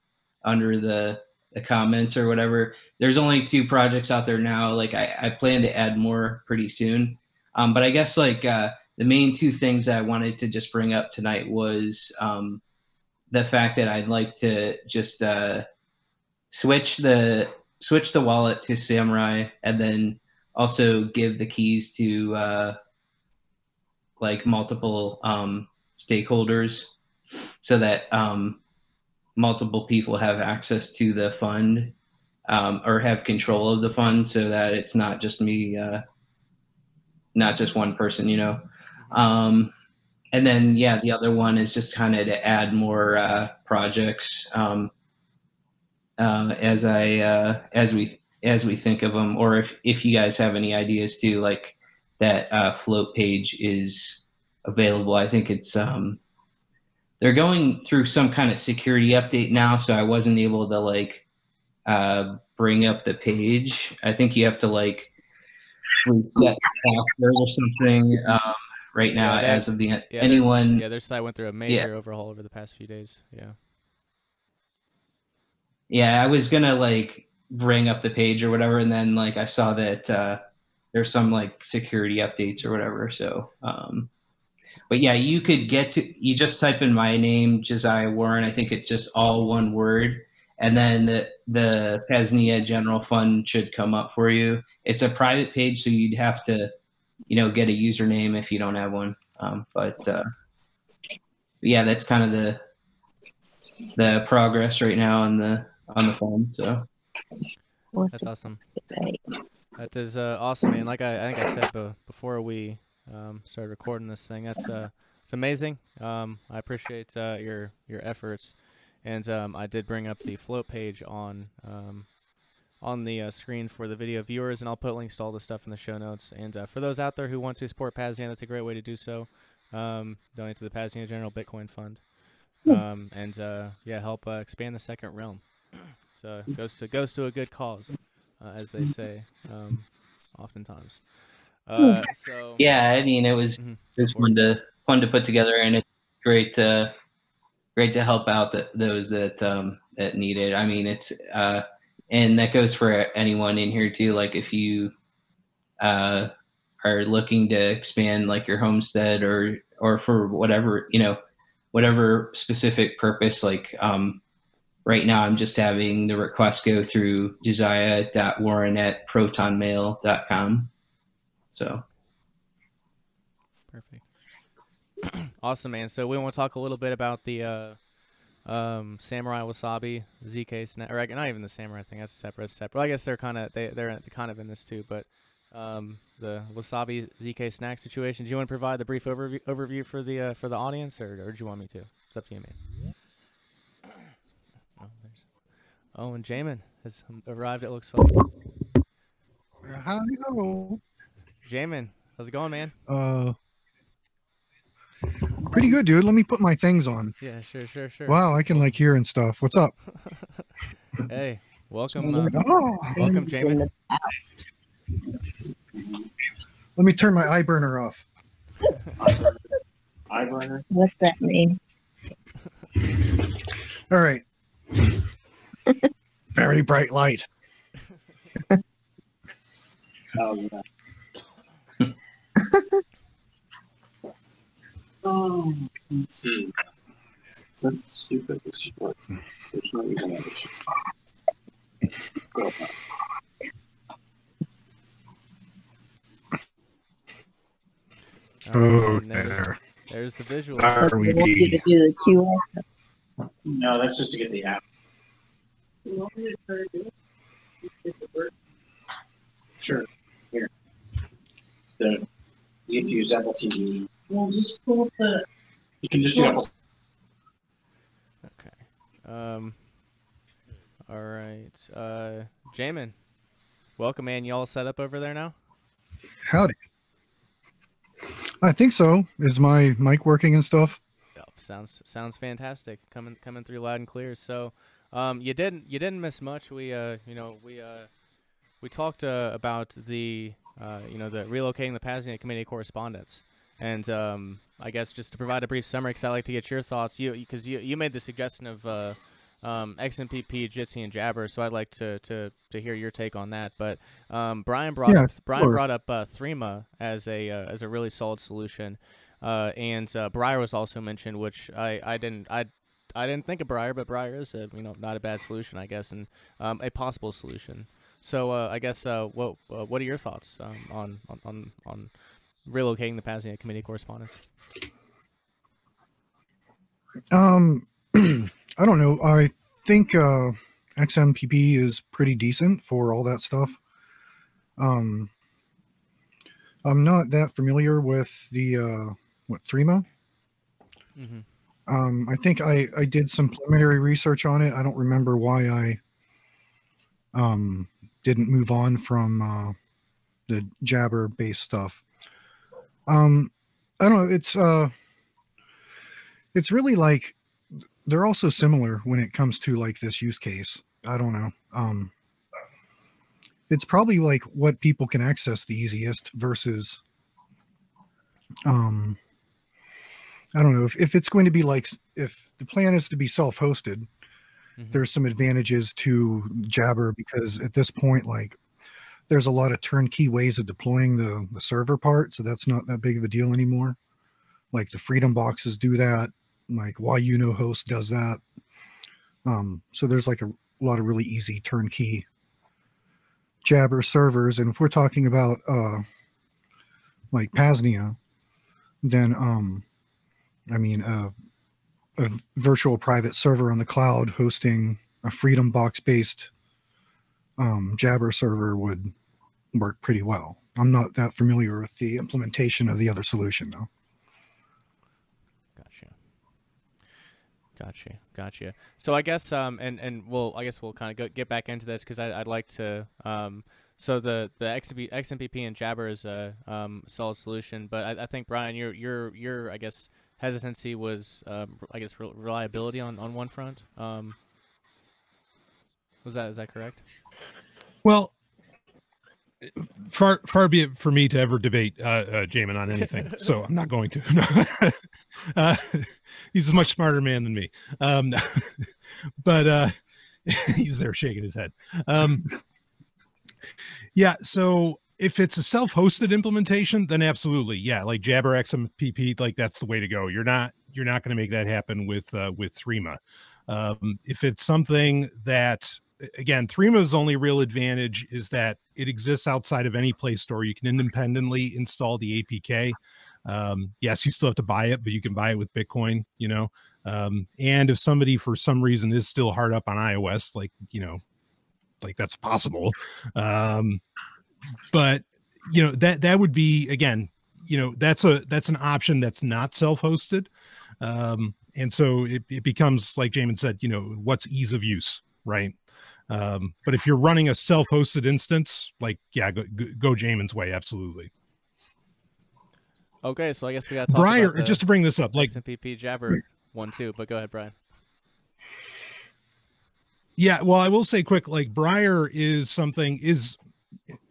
under the the comments or whatever. There's only two projects out there now. Like I, I plan to add more pretty soon. Um, but I guess like uh, the main two things that I wanted to just bring up tonight was um, the fact that I'd like to just uh, switch the switch the wallet to Samourai, and then also give the keys to uh, like multiple um, stakeholders, so that um, multiple people have access to the fund um, or have control of the fund, so that it's not just me, uh, not just one person, you know. Um, and then yeah, the other one is just kind of to add more uh, projects um, uh, as I uh, as we as we think of them, or if if you guys have any ideas too, like that uh, Flote page is available. I think it's um, they're going through some kind of security update now, so I wasn't able to like uh, bring up the page. I think you have to like reset password or something. Um, right now yeah, as of the yeah, anyone. Yeah, their site went through a major yeah. overhaul over the past few days. Yeah. Yeah, I was gonna like bring up the page or whatever, and then like I saw that uh, there's some like security updates or whatever. So um, but yeah, you could get to you just type in my name, Josiah Warren. I think it's just all one word, and then the, the General Fund should come up for you. It's a private page, so you'd have to, you know, get a username if you don't have one. Um, but uh, yeah, that's kind of the the progress right now on the on the fund. So that's awesome. That is uh, awesome, man. Like I, I think I said be- before we um, started recording this thing, that's uh, it's amazing. Um, I appreciate uh, your your efforts, and um, I did bring up the Flote page on um, on the uh, screen for the video viewers, and I'll put links to all the stuff in the show notes. And uh, for those out there who want to support Paznia, that's a great way to do so. Um, donate to the Paznia General Bitcoin Fund, um, and uh, yeah, help uh, expand the second realm. so goes to goes to a good cause uh, as they say, um, oftentimes. Uh, so yeah, I mean, it was mm-hmm. it was fun to fun to put together, and it's great to great to help out the, those that um, that need it. I mean, it's uh, and that goes for anyone in here too. Like if you uh, are looking to expand like your homestead or or for whatever you know whatever specific purpose like um, right now I'm just having the request go through josiah.warren at protonmail.com. So. Perfect. awesome, man. So we want to talk a little bit about the uh, um, Samourai Wasabi ZK snack, or not even the Samourai thing. That's a separate. separate. Well, I guess they're kind of they they're kind of in this too, but um, the Wasabi ZK snack situation. Do you want to provide the brief overview overview for the uh, for the audience, or, or do you want me to? It's up to you, man. Oh, and Jamin has arrived. It looks like. Howdy ho. Jamin, how's it going, man? Uh, pretty good, dude. Let me put my things on. Yeah, sure, sure, sure. Wow, I can like hear and stuff. What's up? hey, welcome, uh, oh, welcome, Jamin. Let me turn my eye burner off. eye burner. What's that mean? All right. Very bright light. oh, yeah. oh, let's see. Let's see if this is working. There's no reason that should. Go back. Oh, there. There's the visual. There we. No, that's just to get the app. Sure. Here. The you can use Apple TV. Well, just pull up the. You can just do Apple. Okay. Um. All right. Uh, Jamin, welcome, man. You all set up over there now? Howdy. I think so. Is my mic working and stuff? Yep. Sounds sounds fantastic. Coming coming through loud and clear. So, um, you didn't you didn't miss much. We uh, you know, we uh, we talked uh, about the uh, you know, the relocating the Paznia committee correspondence. And um, I guess just to provide a brief summary, because I like to get your thoughts, you because you, you made the suggestion of uh, um, XMPP, Jitsi, and Jabber, so I'd like to, to, to hear your take on that. But um, Brian brought yeah, up Brian sure. brought up uh, Threema as a uh, as a really solid solution, uh, and uh, Briar was also mentioned, which I, I didn't I I didn't think of Briar, but Briar is a you know not a bad solution, I guess, and um, a possible solution. So uh, I guess uh, what uh, what are your thoughts um, on, on on on relocating the Paznia committee correspondence? Um, I don't know. I think uh, XMPP is pretty decent for all that stuff. Um, I'm not that familiar with the uh, what Threema. Mm-hmm. Um, I think I, I did some preliminary research on it. I don't remember why I um, didn't move on from uh, the Jabber based stuff. Um, I don't know. It's uh, it's really like they're also similar when it comes to like this use case. I don't know. Um, it's probably like what people can access the easiest versus um I don't know if, if it's going to be like if the plan is to be self-hosted, mm-hmm. there's some advantages to Jabber because at this point, like there's a lot of turnkey ways of deploying the, the server part, so that's not that big of a deal anymore. like the Freedom boxes do that. Like YunoHost does that. Um, so there's like a, a lot of really easy turnkey Jabber servers. And if we're talking about uh, like Paznia, then um, I mean uh, a virtual private server on the cloud hosting a Freedom box based um, Jabber server would work pretty well. I'm not that familiar with the implementation of the other solution though. Gotcha. Gotcha. Gotcha. So I guess um and and we'll I guess we'll kind of get back into this because I'd like to um so the the XMP, XMPP and Jabber is a um, solid solution, but I, I think Brian, your your your I guess hesitancy was um, I guess re reliability on on one front. Um, was that is that correct? Well, far far be it for me to ever debate uh, uh Jamin on anything, so I'm not going to. uh, he's a much smarter man than me, um, but uh, he's there shaking his head. Um, yeah, so if it's a self-hosted implementation, then absolutely, yeah, like Jabber XMPP, like that's the way to go. You're not you're not going to make that happen with uh, with Threema. Um, if it's something that again, Threema's only real advantage is that it exists outside of any Play Store. You can independently install the APK. Um, yes, you still have to buy it, but you can buy it with Bitcoin, you know. Um, and if somebody for some reason is still hard up on iOS, like, you know, like that's possible. Um, but you know, that that would be again, you know, that's a that's an option that's not self-hosted. Um, and so it, it becomes like Jamin said, you know, what's ease of use, right? Um, but if you're running a self-hosted instance, like yeah, go, go Jamin's way, absolutely. Okay, so I guess we got to Briar. Just to bring this up, like XMPP Jabber one too. But go ahead, Brian. Yeah, well, I will say quick, like Briar is something is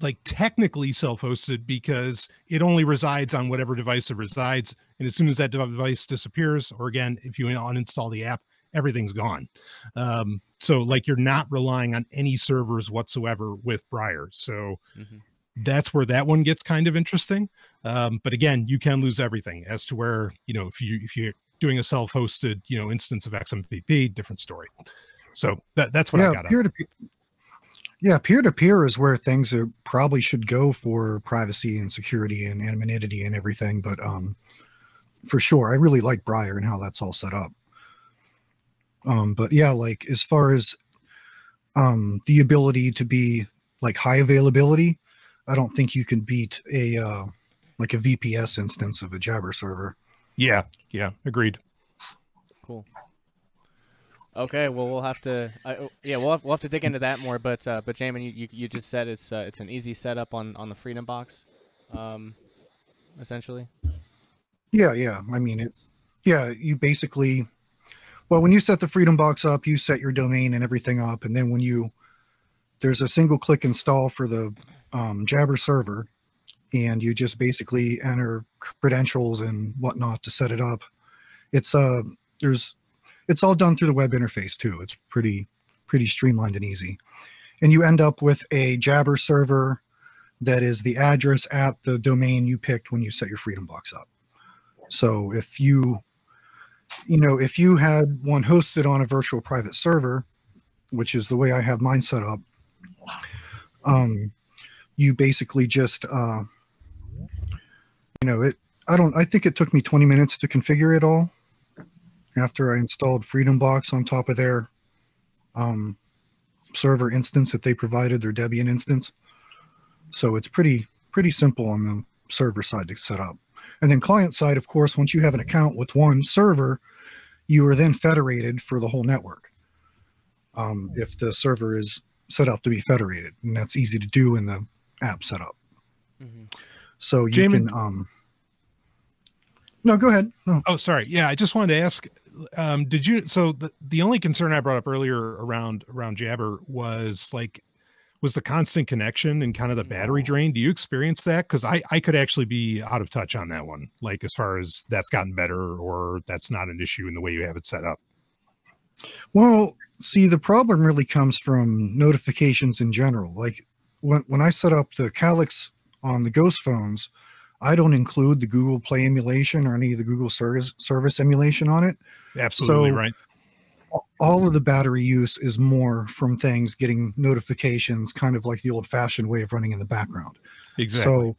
like technically self-hosted because it only resides on whatever device it resides, and as soon as that device disappears, or again, if you uninstall the app, everything's gone. Um, so like you're not relying on any servers whatsoever with Briar. So mm-hmm. that's where that one gets kind of interesting. Um, but again, you can lose everything as to where, you know, if you if you're doing a self-hosted, you know, instance of XMPP, different story. So that that's what yeah, I got. Peer to peer. Yeah, peer to peer is where things are, probably should go for privacy and security and anonymity and everything. But um, for sure, I really like Briar and how that's all set up. Um, but yeah, like as far as um, the ability to be like high availability, I don't think you can beat a uh, like a VPS instance of a Jabber server. Yeah, yeah, agreed. Cool. Okay, well we'll have to, oh, yeah, we'll have, we'll have to dig into that more. But uh, but Jamin, you, you, you just said it's uh, it's an easy setup on on the Freedom box, um, essentially. Yeah, yeah. I mean, it's yeah. You basically well, when you set the Freedom Box up, you set your domain and everything up, and then when you there's a single click install for the um, Jabber server, and you just basically enter credentials and whatnot to set it up. It's uh there's it's all done through the web interface too. It's pretty pretty streamlined and easy, and you end up with a Jabber server that is the address at the domain you picked when you set your Freedom Box up. So if you you know, if you had one hosted on a virtual private server, which is the way I have mine set up, um, you basically just, uh, you know, it, I don't, I think it took me 20 minutes to configure it all after I installed Freedom Box on top of their um, server instance that they provided, their Debian instance. So it's pretty, pretty simple on the server side to set up. And then client side, of course, once you have an account with one server, you are then federated for the whole network. Um, if the server is set up to be federated, and that's easy to do in the app setup. Mm-hmm. So you Jamin, can. Um, no, go ahead. No. Oh, sorry. Yeah, I just wanted to ask. Um, did you? So the the only concern I brought up earlier around around Jabber was like was the constant connection and kind of the battery drain. Do you experience that? Because I I could actually be out of touch on that one. Like as far as that's gotten better or that's not an issue in the way you have it set up. Well, see, the problem really comes from notifications in general. Like when when I set up the Calyx on the Ghost phones, I don't include the Google Play emulation or any of the Google service service emulation on it. Absolutely so right. All of the battery use is more from things getting notifications, kind of like the old-fashioned way of running in the background. Exactly.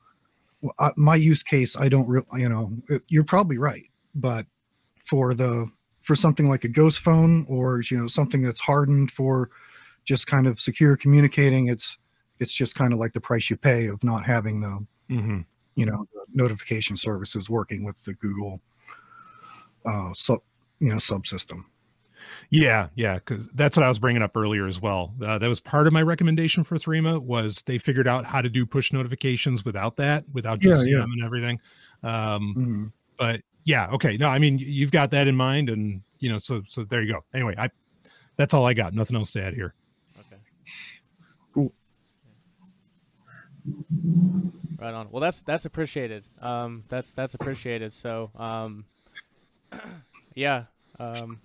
So, uh, my use case, I don't really, you know, it, you're probably right, but for the for something like a ghost phone or you know something that's hardened for just kind of secure communicating, it's it's just kind of like the price you pay of not having the mm-hmm. You know notification services working with the Google uh, sub you know subsystem. Yeah, yeah, because that's what I was bringing up earlier as well. Uh, that was part of my recommendation for Threema was they figured out how to do push notifications without that, without GCM yeah, yeah. and everything. Um, mm-hmm. But yeah, okay, no, I mean you've got that in mind, and you know, so so there you go. Anyway, I that's all I got. Nothing else to add here. Right on. Well, that's that's appreciated. Um, that's that's appreciated. So, um, yeah, um,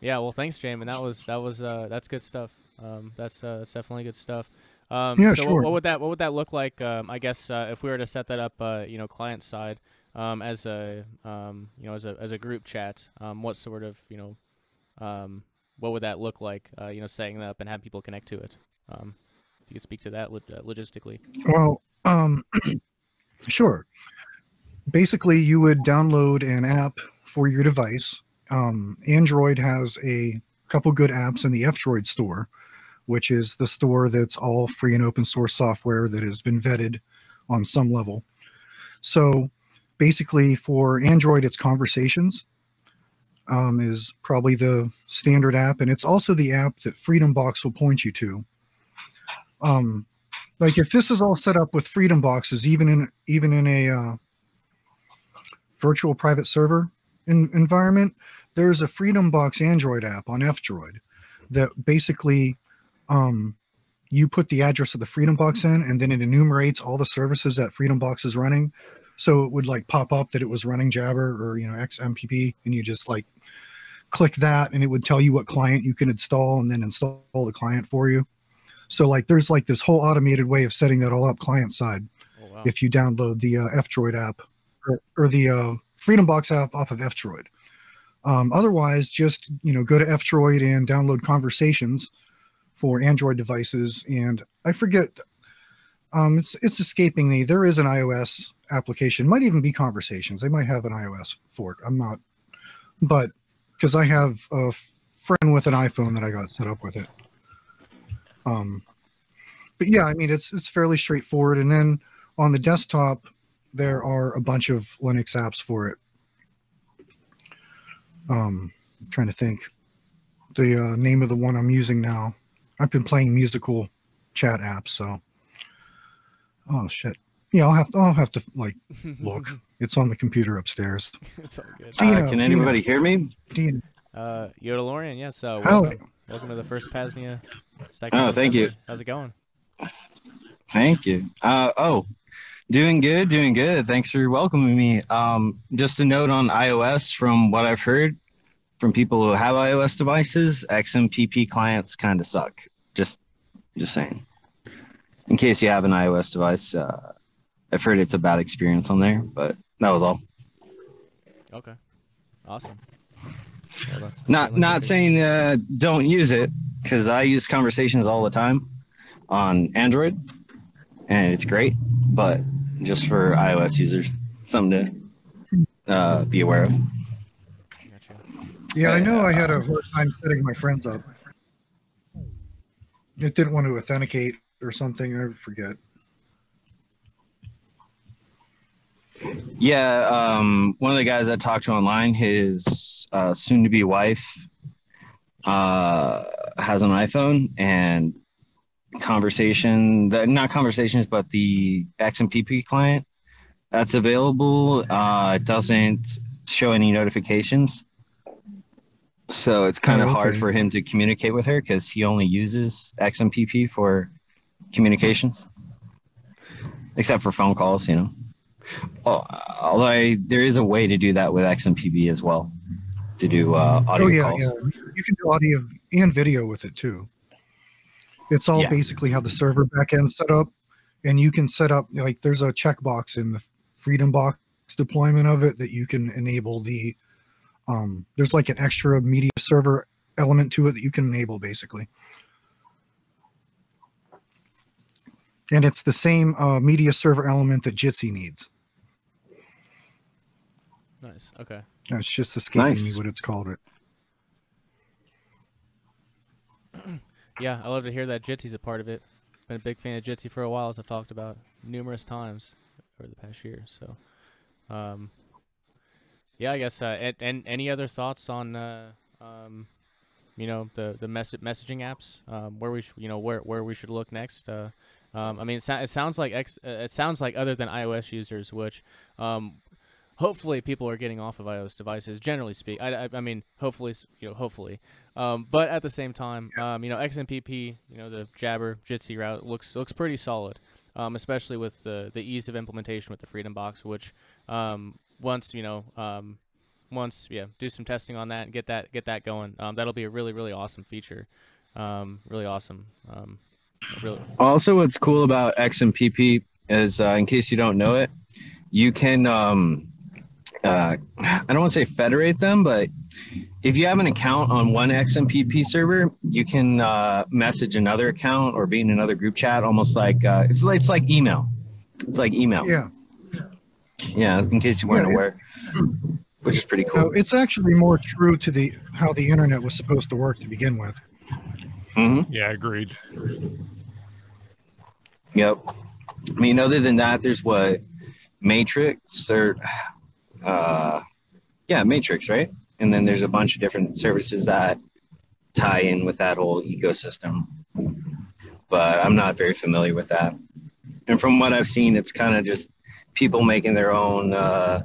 yeah. Well, thanks, Jamin. That was that was uh, that's good stuff. Um, that's uh, that's definitely good stuff. Um, yeah, so sure. What, what, would that what would that look like? Um, I guess uh, if we were to set that up, uh, you know, client side, um, as a um, you know, as a as a group chat, um, what sort of you know, um, what would that look like? Uh, you know, setting that up and have people connect to it. Um, if you could speak to that uh, logistically. Well, um, sure. Basically, you would download an app for your device. Um, Android has a couple good apps in the F-Droid store, which is the store that's all free and open source software that has been vetted on some level. So basically for Android, it's Conversations um, is probably the standard app. And it's also the app that FreedomBox will point you to um, like if this is all set up with freedom boxes, even in even in a uh, virtual private server in, environment, there's a Freedom Box Android app on F-Droid that basically um, you put the address of the Freedom Box in, and then it enumerates all the services that Freedom Box is running. So it would like pop up that it was running Jabber or you know XMPP, and you just like click that, and it would tell you what client you can install, and then install the client for you. So like there's like this whole automated way of setting that all up client side. Oh, wow. If you download the uh, F-Droid app or, or the uh, Freedom Box app off of F-Droid. Um, otherwise, just you know go to F-Droid and download Conversations for Android devices. And I forget, um, it's it's escaping me. There is an iOS application, might even be Conversations. They might have an iOS fork. I'm not, but because I have a friend with an iPhone that I got set up with it. Um, but yeah, I mean, it's it's fairly straightforward. And then on the desktop, there are a bunch of Linux apps for it. Um, I'm trying to think the uh, name of the one I'm using now. I've been playing musical chat apps, so oh shit. Yeah, I'll have to, I'll have to like look. it's on the computer upstairs. it's all good. Dina, uh, can anybody Dina, hear me? Dina. Uh, Yodalorian, yes. So welcome, welcome to the first Paznia Second oh, thank you. How's it going? Thank you. Uh, oh, doing good, doing good. Thanks for welcoming me. Um, just a note on iOS from what I've heard from people who have iOS devices, XMPP clients kind of suck. Just, just saying. In case you have an iOS device, uh, I've heard it's a bad experience on there, but that was all. Okay. Awesome. Well, not not saying uh, don't use it because I use conversations all the time on Android, and it's great. But just for iOS users, something to uh, be aware of. Yeah, I know. I had a hard time setting my friends up. It didn't want to authenticate or something. I forget. Yeah, um, one of the guys I talked to online, his uh, soon-to-be wife uh, has an iPhone and conversation that not conversations but the XMPP client that's available uh, it doesn't show any notifications. So it's kind of oh, okay. hard for him to communicate with her because he only uses XMPP for communications except for phone calls you know. Although I, there is a way to do that with XMPP as well to do uh, audio oh yeah calls. yeah you can do audio and video with it too it's all yeah. basically how the server backend set up and you can set up like there's a checkbox in the Freedom Box deployment of it that you can enable the um, there's like an extra media server element to it that you can enable basically. And it's the same uh, media server element that Jitsi needs. Nice. Okay. It's just escaping Nice. me what it's called. It. Yeah, I love to hear that Jitsi's a part of it. Been a big fan of Jitsi for a while, as I've talked about numerous times over the past year. So, um, yeah, I guess. Uh, and, and any other thoughts on, uh, um, you know, the the mess- messaging apps, um, where we sh- you know where where we should look next? Uh, um, I mean, it, sou- it sounds like X- uh, it sounds like other than iOS users, which um, hopefully people are getting off of iOS devices. Generally speak, I, I, I mean, hopefully, you know, hopefully. Um, but at the same time, um, you know, XMPP, you know, the Jabber Jitsi route looks looks pretty solid, um, especially with the the ease of implementation with the Freedom Box, which um, once you know, um, once yeah, do some testing on that and get that get that going. Um, that'll be a really really awesome feature, um, really awesome. Um, really, Also, what's cool about XMPP is, uh, in case you don't know it, you can, um, uh, I don't want to say federate them, but if you have an account on one XMPP server, you can uh, message another account or be in another group chat, almost like uh, it's like it's like email. It's like email. Yeah. Yeah. In case you weren't Yeah, aware, which is pretty No, cool. it's actually more true to the how the internet was supposed to work to begin with. hmm Yeah, agreed. Yep. I mean, other than that, there's what Matrix or uh, yeah, Matrix, right? And then there's a bunch of different services that tie in with that whole ecosystem. But I'm not very familiar with that. And from what I've seen, it's kind of just people making their own uh,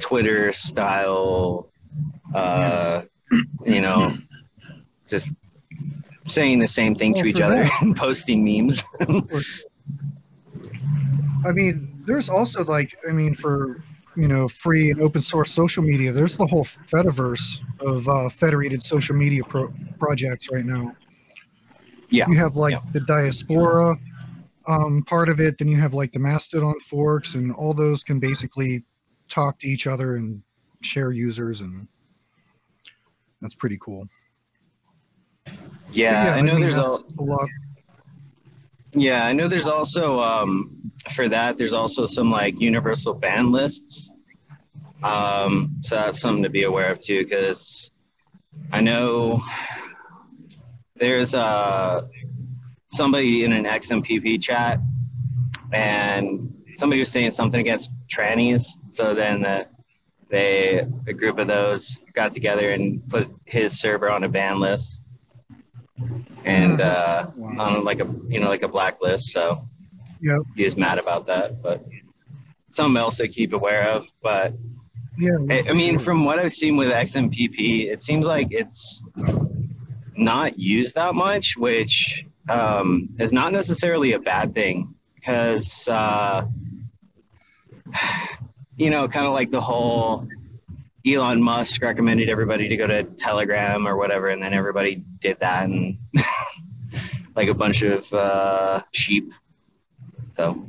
Twitter style, uh, you know, just saying the same thing to each other and posting memes. I mean, there's also like, I mean, for you know, free and open source social media, there's the whole Fediverse of uh, federated social media pro- projects right now. Yeah. You have like yeah. the diaspora um, part of it, then you have like the Mastodon forks, and all those can basically talk to each other and share users, and that's pretty cool. But Yeah, I know mean, there's a, a lot. Yeah, I know there's also um for that there's also some like universal ban lists. Um so that's something to be aware of too cuz I know there's uh somebody in an XMPP chat and somebody was saying something against trannies so then the they a group of those got together and put his server on a ban list and uh, Wow. on like a you know like a blacklist. So Yep. he's mad about that, but something else to keep aware of. But Yeah. I, I mean, from what I've seen with XMPP, it seems like it's not used that much, which um, is not necessarily a bad thing because uh, you know, kind of like the whole Elon Musk recommended everybody to go to Telegram or whatever, and then everybody did that, and like a bunch of uh, sheep. So,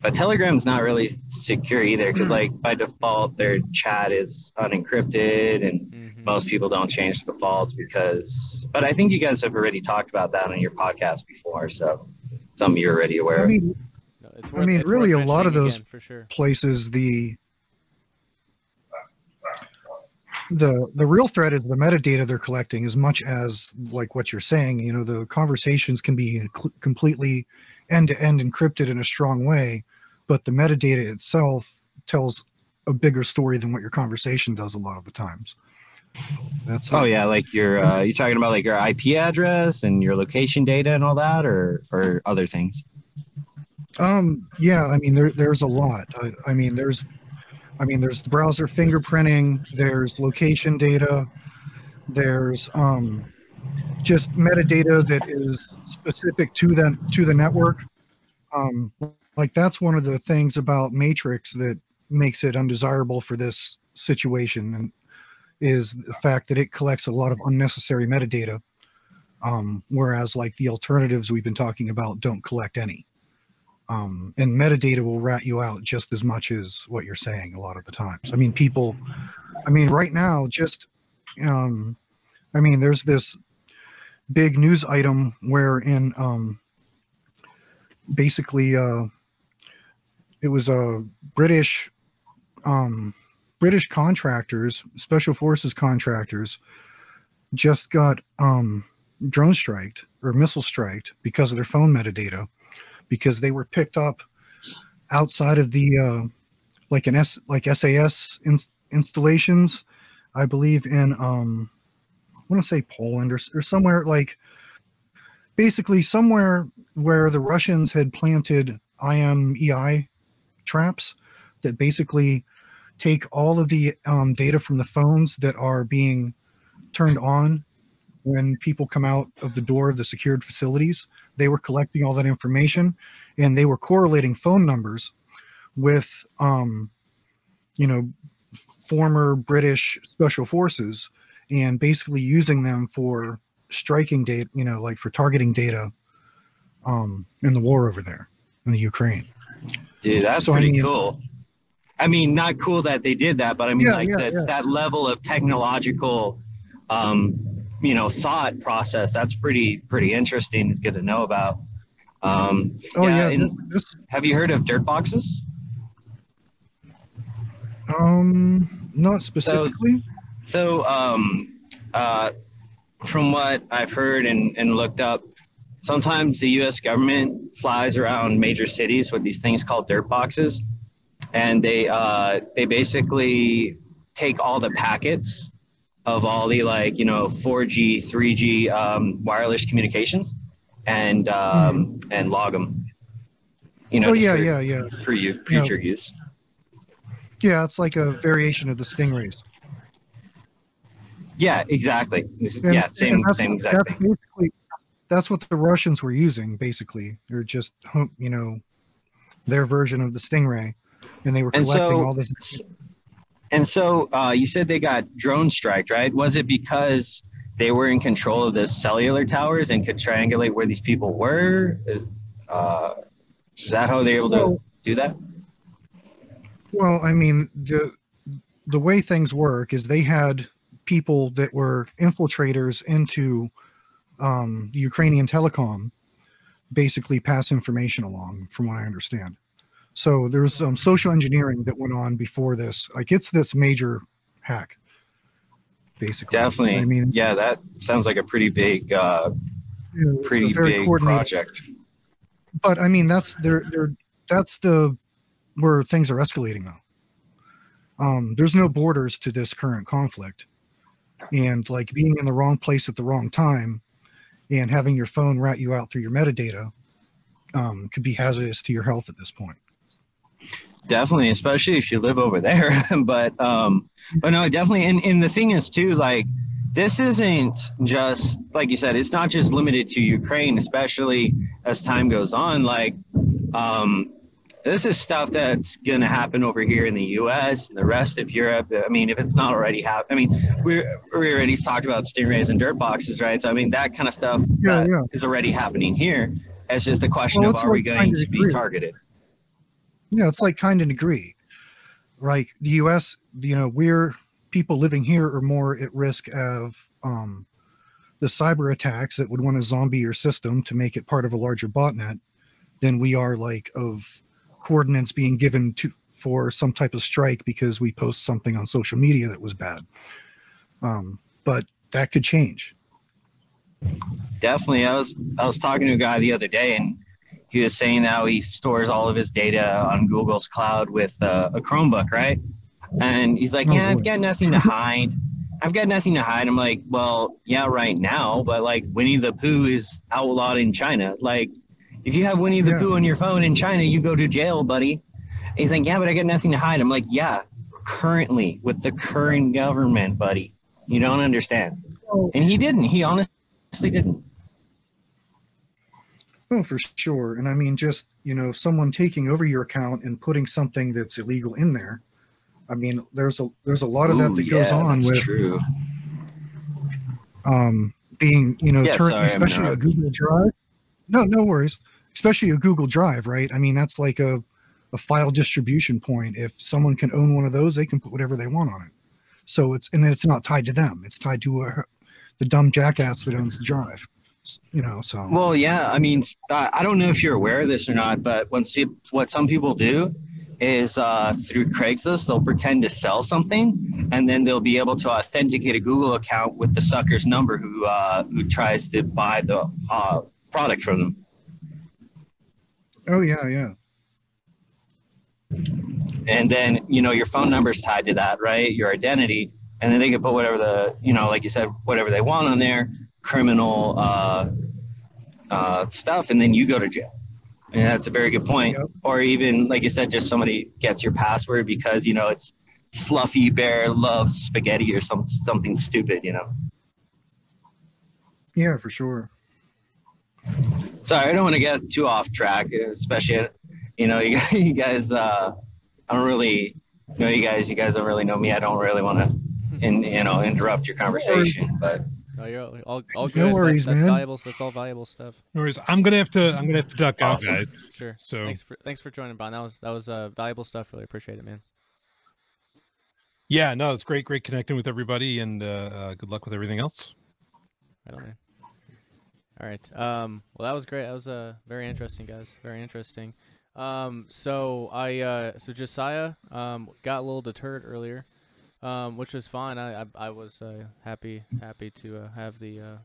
but Telegram's not really secure either, because like by default their chat is unencrypted, and mhm. most people don't change the defaults because. But I think you guys have already talked about that on your podcast before, so something you're already aware I of. mean, No, it's I mean, it's really, a lot of those- again, for sure. places the the the real threat is the metadata they're collecting as much as like what you're saying you know the conversations can be cl- completely end to end encrypted in a strong way but the metadata itself tells a bigger story than what your conversation does a lot of the times that's Oh yeah, like your uh, you're talking about like your IP address and your location data and all that, or or other things. Um, yeah, I mean, there, there's a lot. I, I mean, there's, I mean, there's the browser fingerprinting, there's location data, there's um, just metadata that is specific to the to the network. Um, like that's one of the things about Matrix that makes it undesirable for this situation, and is the fact that it collects a lot of unnecessary metadata. Um, whereas like the alternatives we've been talking about don't collect any Um, and metadata will rat you out just as much as what you're saying a lot of the times. I mean, people, I mean, right now, just, um, I mean, there's this big news item where in um, basically uh, it was a British um, British contractors, special forces contractors, just got um, drone striked or missile striked because of their phone metadata, because they were picked up outside of the uh, like an S like SAS in, installations, I believe in um, I want to say Poland or, or somewhere like basically somewhere where the Russians had planted IMEI traps that basically take all of the um, data from the phones that are being turned on when people come out of the door of the secured facilities. They were collecting all that information and they were correlating phone numbers with, um, you know, former British special forces and basically using them for striking data, you know, like for targeting data um, in the war over there in the Ukraine. Dude, that's so, pretty I mean, cool. I mean, not cool that they did that, but I mean, yeah, like yeah, that, yeah. that level of technological, um, you know, thought process. That's pretty pretty interesting. It's good to know about. Um, oh yeah. yeah this, have you heard of dirt boxes? Um, not specifically. So, so um, uh, from what I've heard and, and looked up, sometimes the U.S. government flies around major cities with these things called dirt boxes, and they uh, they basically take all the packets of all the like you know 4G, 3G um, wireless communications and um, mm. and log them. You know, oh yeah, for, yeah, yeah. For you, future yeah. use. Yeah, it's like a variation of the stingrays. Yeah, exactly. And, yeah, same, same exact that's thing. Basically, that's what the Russians were using. Basically, they're just you know their version of the stingray, and they were collecting so, all this. And so uh, you said they got drone striked, right? Was it because they were in control of the cellular towers and could triangulate where these people were? Uh, is that how they were able to well, do that? Well, I mean the the way things work is they had people that were infiltrators into um, Ukrainian telecom basically pass information along, from what I understand. So there's some social engineering that went on before this. Like it's this major hack, basically. Definitely. I mean, yeah, that sounds like a pretty big, uh, yeah, pretty big project. But I mean, that's they're, they're that's the where things are escalating now. Um, there's no borders to this current conflict and like being in the wrong place at the wrong time and having your phone rat you out through your metadata um, could be hazardous to your health at this point definitely especially if you live over there but um but no definitely and, and the thing is too like this isn't just like you said it's not just limited to ukraine especially as time goes on like um this is stuff that's going to happen over here in the U.S. and the rest of Europe. I mean, if it's not already happening, I mean, we we already talked about stingrays and dirt boxes, right? So I mean, that kind of stuff yeah, yeah. is already happening here. It's just a question well, of are we going to be targeted? Yeah, it's like kind and agree. Like the U.S., you know, we're people living here are more at risk of um, the cyber attacks that would want to zombie your system to make it part of a larger botnet than we are like of coordinates being given to for some type of strike because we post something on social media that was bad. Um, but that could change. Definitely. I was I was talking to a guy the other day and he was saying how he stores all of his data on Google's cloud with uh, a Chromebook, right? And he's like, oh, "Yeah, boy. I've got nothing to hide. I've got nothing to hide." I'm like, "Well, yeah, right now, but like Winnie the Pooh is outlawed in China. Like if you have Winnie the yeah. Pooh on your phone in China, you go to jail, buddy. And he's like, yeah, but I got nothing to hide. I'm like, yeah, currently with the current government, buddy. You don't understand. Oh. And he didn't. He honestly didn't. Oh, for sure. And I mean, just, you know, someone taking over your account and putting something that's illegal in there. I mean, there's a there's a lot of that that goes on with true. um being, you know, yeah, turn, sorry, especially a Google Drive. No, no worries especially a Google Drive, right? I mean, that's like a, a file distribution point. If someone can own one of those, they can put whatever they want on it. So it's and it's not tied to them. It's tied to a, the dumb jackass that owns the drive. You know, so well, yeah. I mean, I don't know if you're aware of this or not, but when see what some people do is uh, through Craigslist, they'll pretend to sell something, and then they'll be able to authenticate a Google account with the sucker's number who uh, who tries to buy the uh, product from them. Oh yeah, yeah. And then you know your phone number is tied to that, right? Your identity, and then they can put whatever the you know, like you said, whatever they want on there, criminal uh, uh, stuff, and then you go to jail. And that's a very good point. Yep. Or even, like you said, just somebody gets your password because you know it's fluffy bear loves spaghetti or some something stupid, you know. Yeah, for sure. Sorry, I don't want to get too off track, especially you know you, you guys. Uh, I don't really know you guys. You guys don't really know me. I don't really want to, in you know, interrupt your conversation, but. No, you're all, all good. No worries, that's, that's man. Valuable. That's all valuable stuff. No worries. I'm gonna have to. I'm gonna have to duck awesome. out, guys. Sure. So thanks for thanks for joining, Bon. That was that was uh, valuable stuff. Really appreciate it, man. Yeah, no, it's great, great connecting with everybody, and uh, uh, good luck with everything else. Right on, man. All right. Um. Well, that was great. That was uh very interesting, guys. Very interesting. Um. So I uh so Josiah um got a little deterred earlier um, which was fine. I I, I was uh, happy happy to uh, have the uh,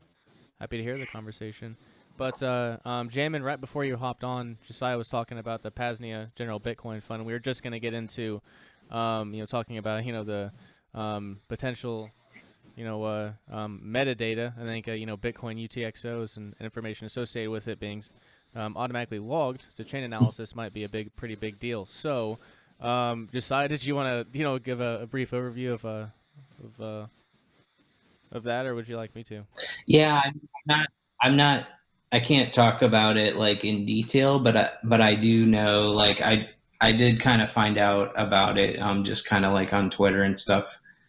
happy to hear the conversation. But uh, um, Jamin, right before you hopped on, Josiah was talking about the Paznia General Bitcoin Fund. We were just going to get into, um, you know, talking about you know the um, potential, you know, uh, um, metadata. I think uh, you know Bitcoin UTXOs and, information associated with it being um, automatically logged to chain analysis might be a big, pretty big deal. So um, Josiah, did you want to, you know, give a, a brief overview of uh, of uh, of that, or would you like me to? Yeah, I'm not. I'm not. I can't talk about it like in detail, but I, but I do know like I I did kind of find out about it um just kind of like on Twitter and stuff.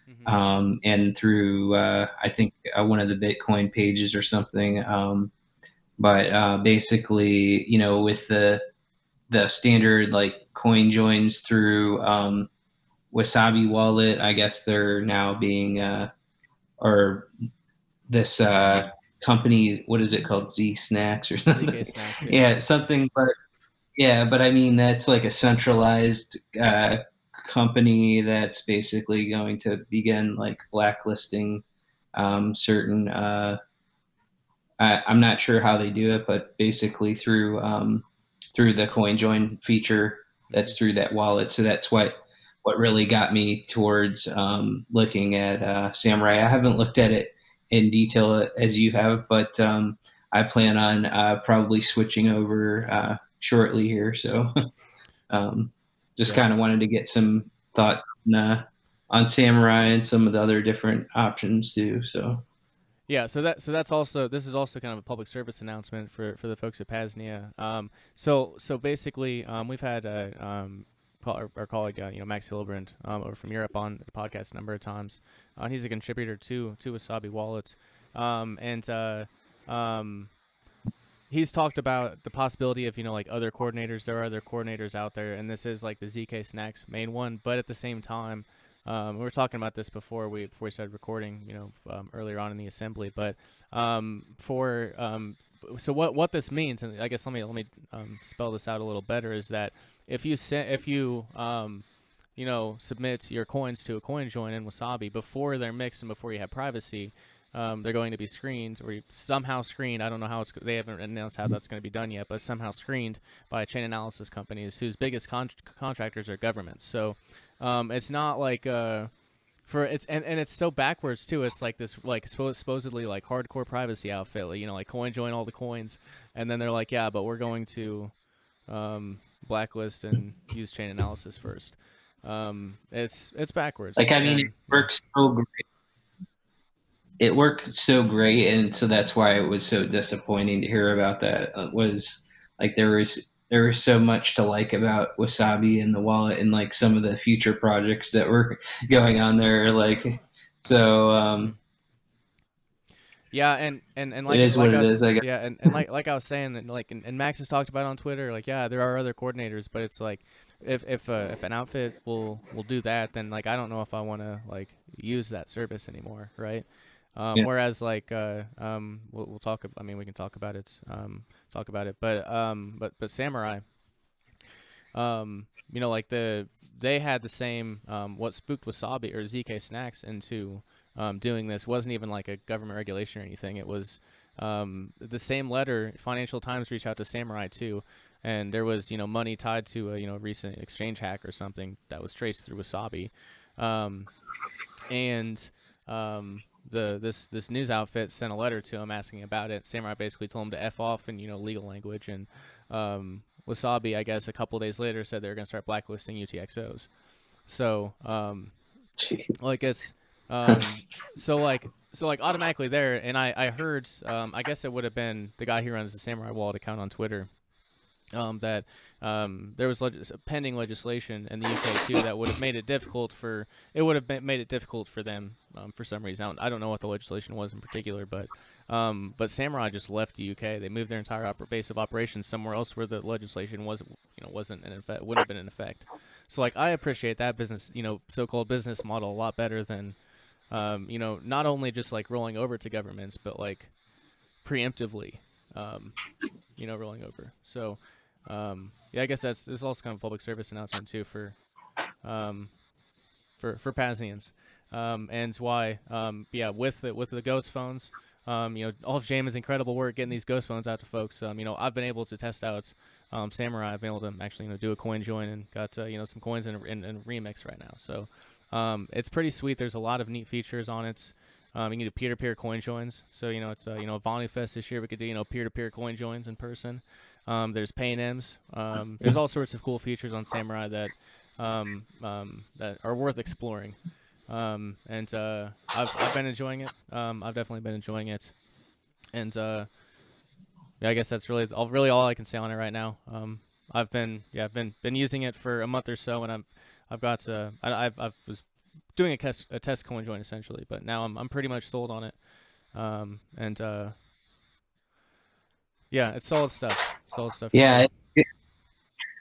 Mm-hmm. Um, and through uh, I think uh, one of the Bitcoin pages or something. Um, but uh, basically, you know, with the the standard like coin joins through um, Wasabi Wallet. I guess they're now being, uh, or this uh, company, what is it called? Z Snacks or something? Snacks, yeah. yeah. something. But yeah, but I mean that's like a centralized uh, company that's basically going to begin like blacklisting um, certain. Uh, I, am not sure how they do it, but basically through um, through the coin join feature, that's through that wallet. So that's what what really got me towards um, looking at uh, Samourai. I haven't looked at it in detail as you have, but um, I plan on uh, probably switching over uh, shortly here. So um, just yeah. kind of wanted to get some thoughts on, uh, on Samourai and some of the other different options too. So. Yeah, so that so that's also this is also kind of a public service announcement for, for the folks at Paznia. Um, so so basically, um, we've had um, our, our colleague uh, you know Max Hillebrand um, over from Europe on the podcast a number of times. Uh, he's a contributor to to Wasabi Wallets, um, and uh, um, he's talked about the possibility of you know like other coordinators. There are other coordinators out there, and this is like the zkSNACKs main one. But at the same time, um, we were talking about this before we before we started recording, you know, um, earlier on in the assembly. But um, for um, so what what this means, and I guess let me let me um, spell this out a little better, is that if you se- if you um, you know submit your coins to a coin join in Wasabi before they're mixed and before you have privacy, they're going to be screened or somehow screened. I don't know how it's. They haven't announced how that's going to be done yet, but somehow screened by chain analysis companies whose biggest con- contractors are governments. So um, it's not like uh, for it's and, and it's so backwards too. It's like this like supposedly like hardcore privacy outfit. Like, you know, like coin join all the coins, and then they're like, yeah, but we're going to um, blacklist and use chain analysis first. Um, it's it's backwards. Like I mean, it works so great. It worked so great, and so that's why it was so disappointing to hear about that. It was like there was there was so much to like about Wasabi and the wallet and like some of the future projects that were going on there. Like, so, um, Yeah, and and and like It is like what I was, is, I guess. yeah, and, and like like I was saying, and like and, and Max has talked about on Twitter, like yeah, there are other coordinators, but it's like if if uh, if an outfit will will do that, then like I don't know if I want to like use that service anymore, right? Um, Yeah. Whereas like uh, um, we'll, we'll talk. I mean, we can talk about it. Um, talk about it, but um, but but Samourai. Um, you know, like the they had the same um, what spooked Wasabi or zkSNACKs into um, doing this wasn't even like a government regulation or anything. It was um, the same letter. Financial Times reached out to Samourai too, and there was you know money tied to a you know recent exchange hack or something that was traced through Wasabi, um, and um, the this this news outfit sent a letter to him asking about it. Samourai basically told him to f off in you know legal language, and um, Wasabi I guess a couple days later said they were gonna start blacklisting UTXOs. So um, like it's um, so like so like automatically there and i i heard um, i guess it would have been the guy who runs the samourai wallet account on twitter um, that um, there was legis- pending legislation in the uk too that would have made it difficult for it would have made it difficult for them um, for some reason. I don't, I don't know what the legislation was in particular but um, but samourai just left the uk they moved their entire oper- base of operations somewhere else where the legislation wasn't you know wasn't in effect wouldn't have been in effect. So like i appreciate that business you know so-called business model a lot better than um, you know, not only just like rolling over to governments, but like preemptively, um, you know, rolling over. So, um, yeah, I guess that's this is also kind of a public service announcement too for, um, for for Pazians, um, and why, um, yeah, with the, with the ghost phones, um, you know, all of James incredible work getting these ghost phones out to folks. Um, you know, I've been able to test out um, Samourai. I've been able to actually you know do a coin join and got uh, you know some coins in, in, in remix right now. So. Um, it's pretty sweet. There's a lot of neat features on it. Um, you can do peer-to-peer coin joins. So you know it's uh, you know Vonu Fest this year. We could do you know peer-to-peer coin joins in person. Um, there's PayNyms. Um, there's all sorts of cool features on Samourai that um, um, that are worth exploring. Um, and uh, I've I've been enjoying it. Um, I've definitely been enjoying it. And uh, yeah, I guess that's really all really all I can say on it right now. Um, I've been yeah I've been been using it for a month or so, and I'm I've got uh, I, I've I've was doing a test a test coin join essentially, but now I'm I'm pretty much sold on it, um, and uh, yeah, it's solid stuff. Solid stuff. Yeah, it's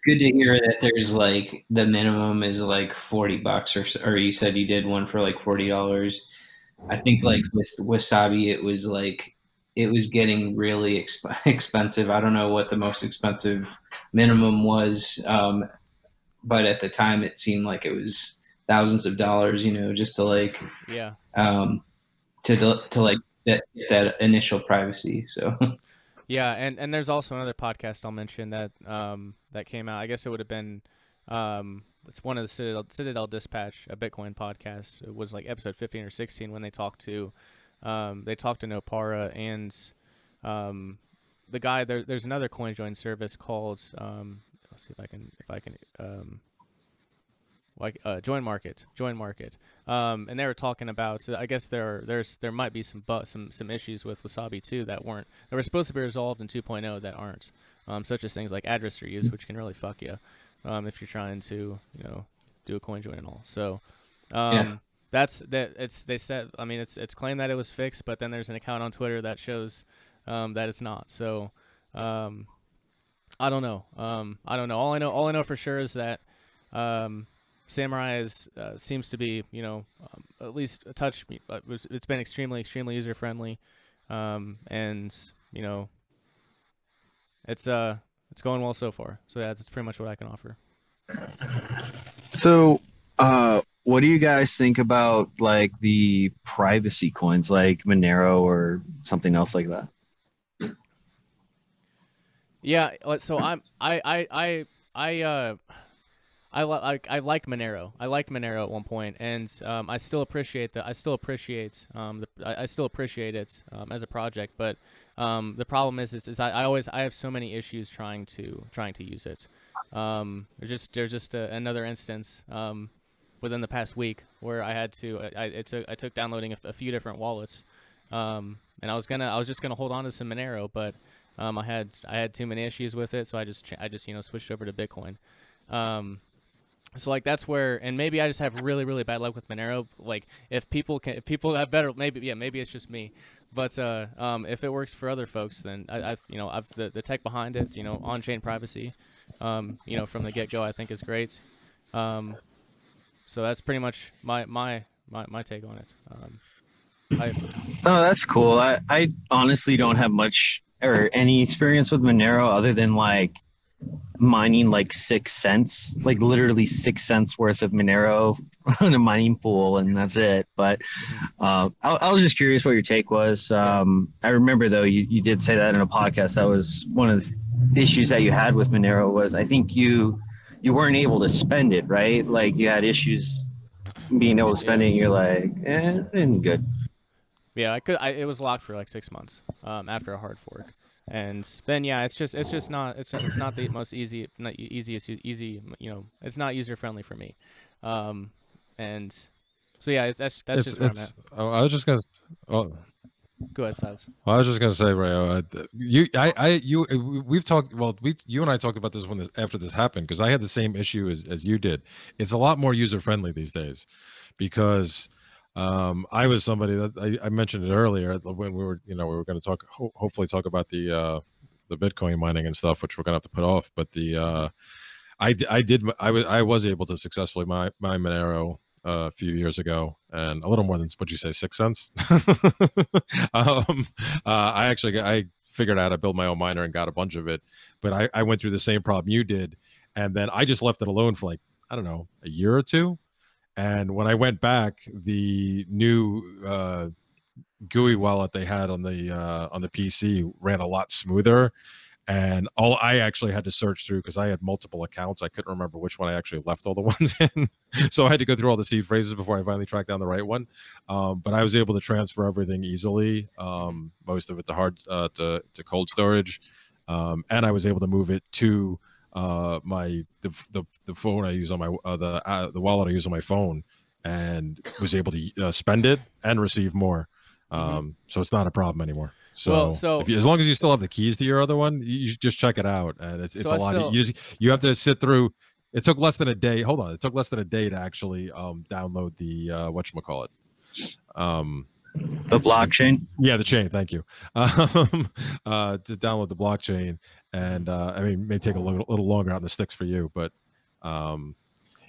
good- to hear that there's like the minimum is like forty bucks, or or you said you did one for like forty dollars. I think like with Wasabi, it was like it was getting really exp- expensive. I don't know what the most expensive minimum was, um, but at the time it seemed like it was thousands of dollars. You know, just to like Yeah. um, to to like get that initial privacy. So. Yeah, and, and there's also another podcast I'll mention that um, that came out. I guess it would have been um, it's one of the Citadel, Citadel Dispatch, a Bitcoin podcast. It was like episode 15 or 16 when they talked to um, they talked to Nopara and um, the guy. There, there's another coin join service called um, let's see if I can if I can um, like uh, JoinMarket, join market, um, and they were talking about. So I guess there there's there might be some but some some issues with Wasabi too that weren't that were supposed to be resolved in 2.0 that aren't, um, such as things like address reuse, which can really fuck you um, if you're trying to you know do a coin join and all. So um, Yeah. that's that. It's they said. I mean, it's it's claimed that it was fixed, but then there's an account on Twitter that shows um, that it's not. So um, I don't know. Um, I don't know. All I know, all I know for sure is that um, Samourai is uh, seems to be, you know, um, at least a touch. But it's, it's been extremely, extremely user friendly, um, and you know, it's uh, it's going well so far. So yeah, that's pretty much what I can offer. So, uh, what do you guys think about like the privacy coins, like Monero or something else like that? Yeah, so I'm I I I I uh I, li- I I like Monero. I liked Monero at one point, and um, I still appreciate that. I still appreciate um the I, I still appreciate it um, as a project, but um the problem is is, is I, I always I have so many issues trying to trying to use it. Um, there's just there's just a, another instance um within the past week where I had to I, I took I took downloading a, a few different wallets, and I was gonna I was just gonna hold on to some Monero, but I had I had too many issues with it, so I just I just you know switched over to Bitcoin. Um, so like that's where, and maybe I just have really really bad luck with Monero. Like if people can, if people have better, maybe yeah, maybe it's just me, but uh, um, if it works for other folks, then I, I you know, I've the, the tech behind it, you know, on-chain privacy, um, you know, from the get-go, I think is great. Um, so that's pretty much my my my, my take on it. Um, I, oh, that's cool. I, I honestly don't have much or any experience with Monero other than like mining like six cents, like literally six cents worth of Monero on a mining pool, and that's it. But uh, I, I, was just curious what your take was. Um, I remember though you, you did say that in a podcast. That was one of the issues that you had with Monero was I think you you weren't able to spend it right. Like you had issues being able to spend it. You're like, eh, it's good. Yeah, I could. I, it was locked for like six months um, after a hard fork and then yeah, it's just it's just not it's it's not the most easy not easiest easy you know it's not user friendly for me, um, and so yeah, it's, that's that's it's, just it's, oh, I was just gonna. Oh. Go ahead, Silas. Well, I was just gonna say, Rayo, uh, you, I, I, you, we've talked. Well, we, you and I talked about this when this after this happened because I had the same issue as as you did. It's a lot more user friendly these days because um, I was somebody that I, I, mentioned it earlier when we were, you know, we were going to talk, ho- hopefully talk about the uh, the Bitcoin mining and stuff, which we're going to have to put off. But the uh, I I did I was I was able to successfully mine, mine Monero uh, a few years ago, and a little more than what you say six cents. um, uh, I actually I figured out how to build my own miner and got a bunch of it, but I, I went through the same problem you did, and then I just left it alone for like I don't know a year or two and when I went back, the new uh, GUI wallet they had on the uh, on the PC ran a lot smoother. And all I actually had to search through because I had multiple accounts. I couldn't remember which one I actually left all the ones in. so I had to go through all the seed phrases before I finally tracked down the right one. Um, but I was able to transfer everything easily, um, most of it to hard uh, to, to cold storage. Um, and I was able to move it to uh, my the, the, the phone I use on my uh, the uh, the wallet I use on my phone, and was able to uh, spend it and receive more. Mm-hmm. Um, mm-hmm. So it's not a problem anymore. So, well, so you, as long as you still have the keys to your other one, you just check it out, and it's it's so a lot. Still, you just you have to sit through. It took less than a day. Hold on, it took less than a day to actually um, download the uh, what you call it. Um, the blockchain. Yeah, the chain. Thank you. Um, uh, to download the blockchain, and uh, I mean, it may take a little, little longer on the sticks for you, but um,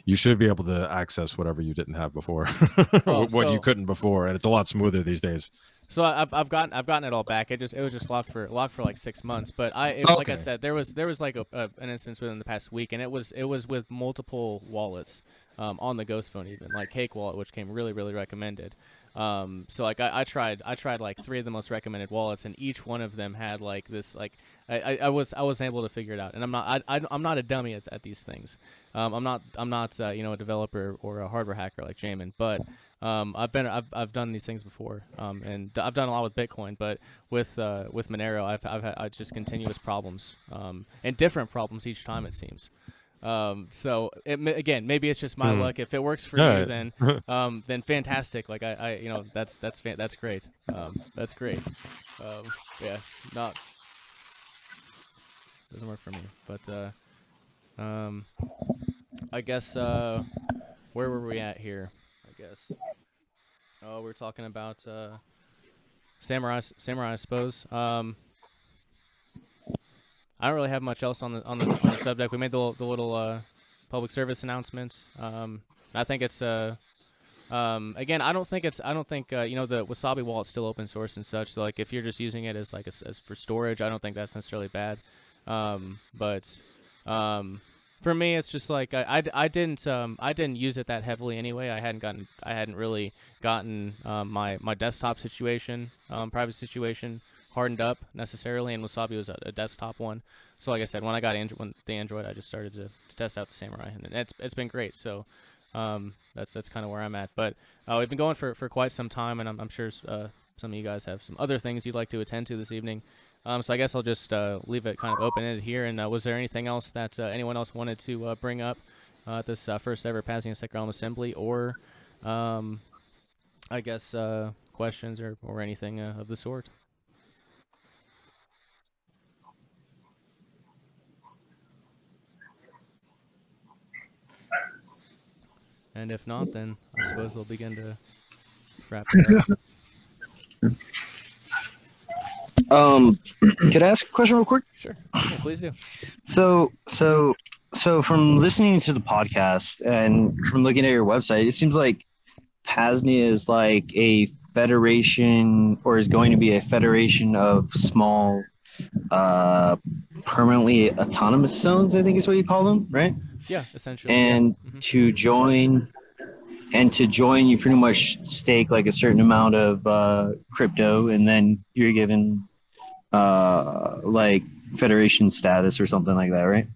you should be able to access whatever you didn't have before, well, what so, you couldn't before, and it's a lot smoother these days. So I've I've gotten I've gotten it all back. It just it was just locked for locked for like six months. But I it, okay. like I said, there was there was like a, a, an instance within the past week, and it was it was with multiple wallets um, on the Ghost phone, even like Cake Wallet, which came really really recommended. Um, so like I, I, tried I tried like three of the most recommended wallets, and each one of them had like this like I, I, I was I was able to figure it out, and I'm not I, I am not a dummy at, at these things. Um, I'm not I'm not uh, you know a developer or a hardware hacker like Jamin, but um, I've been I've, I've done these things before, um, and I've done a lot with Bitcoin, but with uh, with Monero, I've I've had just continuous problems um, and different problems each time it seems. Um, so it, again, maybe it's just my mm. luck. If it works for yeah. you, then um, then fantastic. Like I, I, you know, that's that's fa- that's great. Um, that's great. Um, yeah, not doesn't work for me. But uh, um, I guess uh, where were we at here? I guess. Oh, we're talking about uh, samourai. Samourai, I suppose. Um, I don't really have much else on the on the, on the subject. We made the, the little uh, public service announcements. Um, I think it's uh, um, again, I don't think it's I don't think uh, you know the Wasabi wallet's still open source and such. So like if you're just using it as like a, as for storage, I don't think that's necessarily bad. Um, but um, for me, it's just like I, I, I didn't um, I didn't use it that heavily anyway. I hadn't gotten I hadn't really gotten um, my my desktop situation, um, private situation hardened up necessarily, and Wasabi was a, a desktop one. So like I said, when I got Andro- when the Android, I just started to, to, test out the Samourai, and it's it's been great. So um, that's that's kind of where I'm at. But uh, we've been going for, for quite some time, and I'm, I'm sure uh, some of you guys have some other things you'd like to attend to this evening. Um, so I guess I'll just uh, leave it kind of open-ended here. And uh, was there anything else that uh, anyone else wanted to uh, bring up at this first ever Paznia Second Realm Assembly, or um, I guess questions or, or anything of the sort? And if not, then I suppose we'll begin to wrap it up. Um, could I ask a question real quick? Sure, yeah, please do. So, so, so from listening to the podcast and from looking at your website, it seems like PAZNIA is like a federation or is going to be a federation of small uh, permanently autonomous zones i think is what you call them right yeah essentially and yeah. mm-hmm. to join and to join you pretty much stake like a certain amount of uh, crypto and then you're given uh, like federation status or something like that right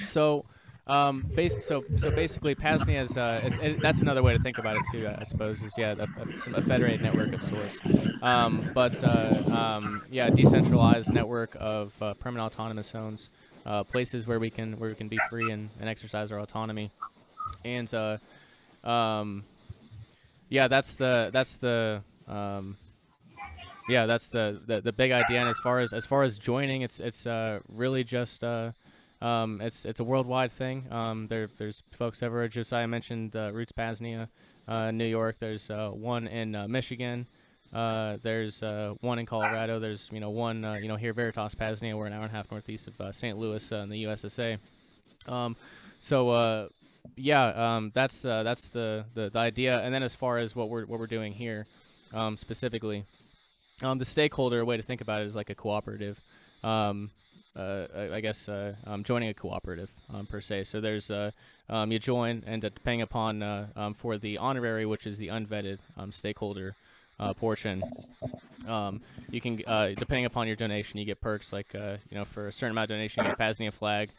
so um, basic, so so basically, PAZNIA is, uh, is, that's another way to think about it too. I suppose is yeah, a, a, a federated network of sorts. Um, but uh, um, yeah, decentralized network of uh, permanent autonomous zones, uh, places where we can where we can be free and, and exercise our autonomy, and uh, um, yeah, that's the that's the um, yeah, that's the, the the big idea. And as far as as far as joining, it's it's uh, really just uh, um, it's it's a worldwide thing. Um, there there's folks everywhere. Josiah mentioned uh, Roots PAZNIA, uh, New York. There's uh, one in uh, Michigan. There's one in Colorado. There's you know one you know here Veritas PAZNIA. We're an hour and a half northeast of St. Louis in the USSA. Um, so yeah, um, that's that's the, the, the idea. And then as far as what we're what we're doing here um, specifically, um, the stakeholder way to think about it is like a cooperative. Um, uh, I guess uh, um, joining a cooperative um, per se. So there's uh, um, you join, and depending upon uh, um, for the honorary, which is the unvetted um, stakeholder uh, portion, um, you can depending upon your donation, you get perks like you know for a certain amount of donation, you get a PAZNIA flag.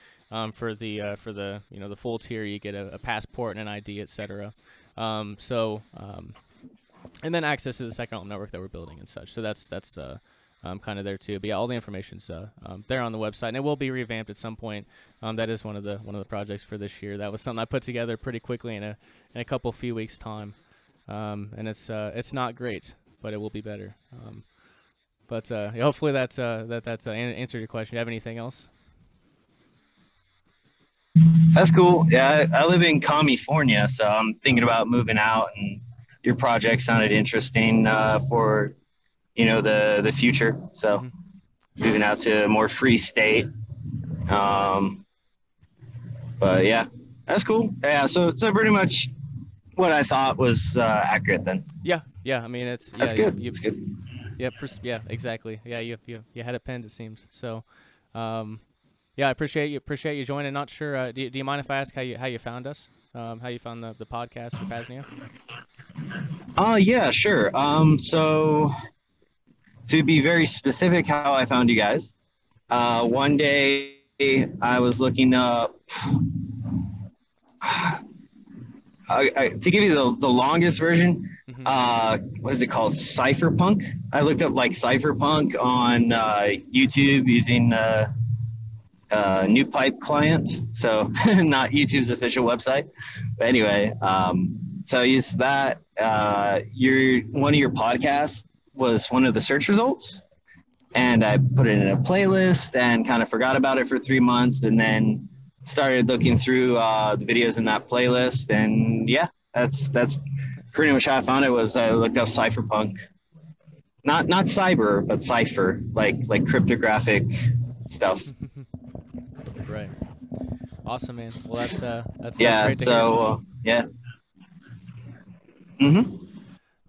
for the for the you know the full tier, you get a, a passport and an ID, etc. so and then access to the second network that we're building and such. So that's that's uh, um, kind of there too. But yeah, all the information's uh, um, there on the website, and it will be revamped at some point. Um, that is one of the one of the projects for this year. That was something I put together pretty quickly in a in a couple few weeks time, um, and it's uh, it's not great, but it will be better. Um, but uh, hopefully that uh, that that's uh, answered your question. Do you have anything else? That's cool. Yeah, I, I live in California, so I'm thinking about moving out, and your project sounded interesting uh, for you know the the future. So mm-hmm. moving out to a more free state. Um, but yeah, that's cool. Yeah, so so pretty much what I thought was uh, accurate then. Yeah, yeah. I mean, it's yeah, that's good. You, you, that's good. Yeah, pers- yeah, exactly. Yeah, you you you had it pinned. It seems so. Um, yeah, I appreciate you appreciate you joining. Not sure. Uh, do, do you mind if I ask how you how you found us? Um, how you found the, the podcast for PAZNIA? Oh uh, yeah, sure. Um, so to be very specific, how I found you guys. Uh, one day I was looking up. I, I, to give you the, the longest version, mm-hmm. uh, what is it called? Cypherpunk. I looked up like Cypherpunk on uh, YouTube using uh, uh, NewPipe client, so not YouTube's official website. But anyway, um, so I used that. Uh, your one of your podcasts was one of the search results and I put it in a playlist and kind of forgot about it for three months and then started looking through uh, the videos in that playlist and yeah, that's that's pretty much how I found it was I looked up cypherpunk. Not not cyber, but cipher, like like cryptographic stuff. Awesome, man. Well, that's uh, that's yeah. That's so uh, yeah. Mhm.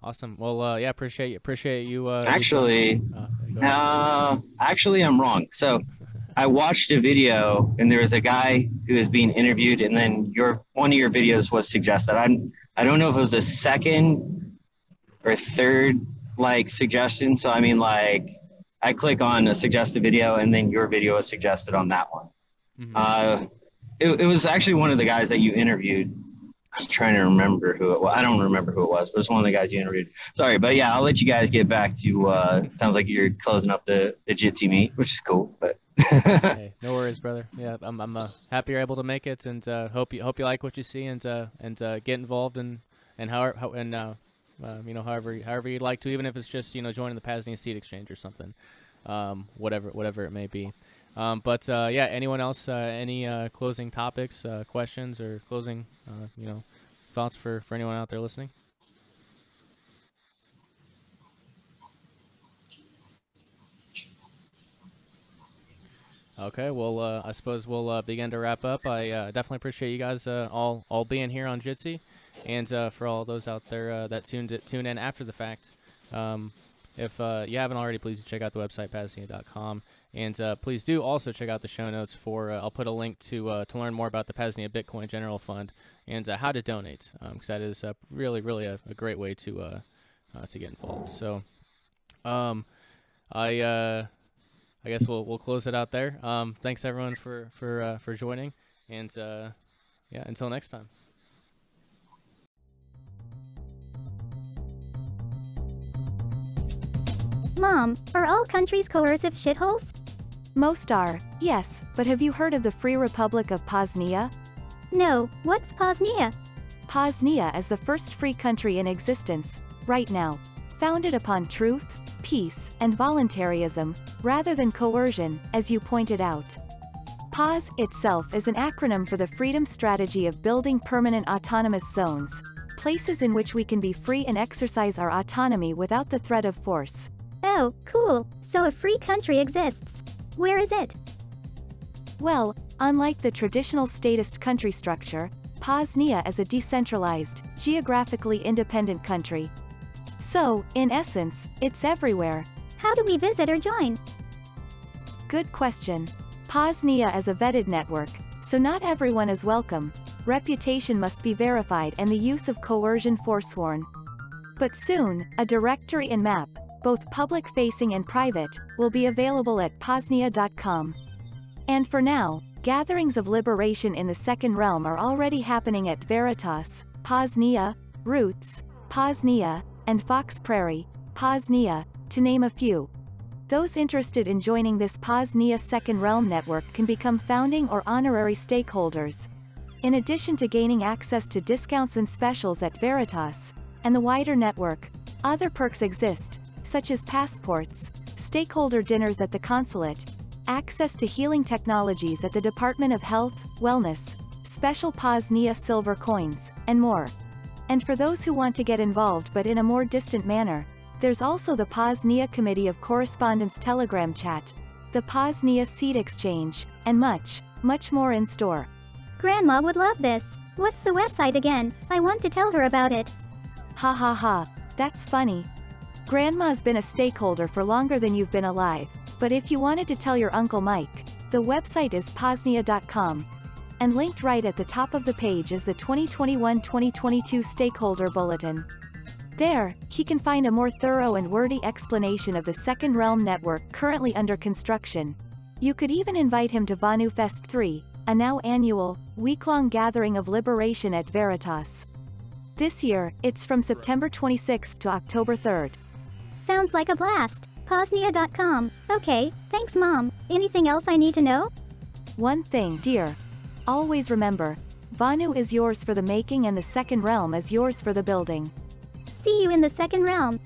Awesome. Well, uh, yeah, appreciate appreciate you. Uh, actually, you uh, uh, actually, I'm wrong. So, I watched a video, and there was a guy who was being interviewed, and then your one of your videos was suggested. I'm I don't know if it was a second or third like suggestion. So I mean, like, I click on a suggested video, and then your video was suggested on that one. Mm-hmm. Uh, it, it was actually one of the guys that you interviewed I'm trying to remember who it was. I don't remember who it was, but it's one of the guys you interviewed. Sorry, but yeah, I'll let you guys get back to. Uh, sounds like you're closing up the the Jitsi meet, which is cool. But hey, no worries, brother. Yeah, I'm I'm uh, happy you're able to make it, and uh, hope you hope you like what you see, and uh, and uh, get involved in and how, how and uh, uh, you know however however you'd like to, even if it's just you know joining the PAZNIA Seed Exchange or something, um, whatever whatever it may be. Um, but uh, yeah, anyone else? Uh, any uh, closing topics, uh, questions, or closing, uh, you know, thoughts for for anyone out there listening? Okay, well, uh, I suppose we'll begin to wrap up. I definitely appreciate you guys all all being here on Jitsi, and for all those out there that tuned tune in after the fact. Um, if you haven't already, please check out the website paznia.com, and please do also check out the show notes for. I'll put a link to to learn more about the Paznia Bitcoin General Fund and how to donate, because um, that is really really a, a, great way to to get involved. So, um, I I guess we'll we'll close it out there. Um, thanks everyone for for uh, for joining, and uh, yeah, until next time. Mom, are all countries coercive shitholes? Most are, yes, but have you heard of the Free Republic of Paznia? No, what's Paznia? Paznia is the first free country in existence, right now. Founded upon truth, peace, and voluntarism, rather than coercion, as you pointed out. PAZ itself is an acronym for the Freedom Strategy of Building Permanent Autonomous Zones, places in which we can be free and exercise our autonomy without the threat of force. Oh, cool. So a free country exists. Where is it? Well, unlike the traditional statist country structure, Paznia is a decentralized, geographically independent country. So, in essence, it's everywhere, how do we visit or join? Good question. Paznia is a vetted network, so not everyone is welcome. Reputation must be verified and the use of coercion forsworn. But soon, a directory and map, both public-facing and private, will be available at paznia.com. And for now, gatherings of liberation in the Second Realm are already happening at Veritas, Paznia, Roots, Paznia, and Fox Prairie, Paznia, to name a few. Those interested in joining this Paznia Second Realm network can become founding or honorary stakeholders. In addition to gaining access to discounts and specials at Veritas, and the wider network, other perks exist, such as passports, stakeholder dinners at the consulate, access to healing technologies at the Department of Health, Wellness, special Paznia silver coins, and more. And for those who want to get involved but in a more distant manner, there's also the Paznia Committee of Correspondence Telegram chat, the Paznia Seed Exchange, and much, much more in store. Grandma would love this. What's the website again? I want to tell her about it. Ha ha ha, that's funny. Grandma's been a stakeholder for longer than you've been alive, but if you wanted to tell your Uncle Mike, the website is paznia.com. And linked right at the top of the page is the 2021-2022 Stakeholder Bulletin. There, he can find a more thorough and wordy explanation of the Second Realm network currently under construction. You could even invite him to Vonu Fest 3, a now annual, week-long gathering of liberation at Veritas. This year, it's from September 26th to October 3rd. Sounds like a blast. Paznia.com. Okay, thanks mom. Anything else I need to know? One thing, dear. Always remember, Vonu is yours for the making and the second realm is yours for the building. See you in the second realm.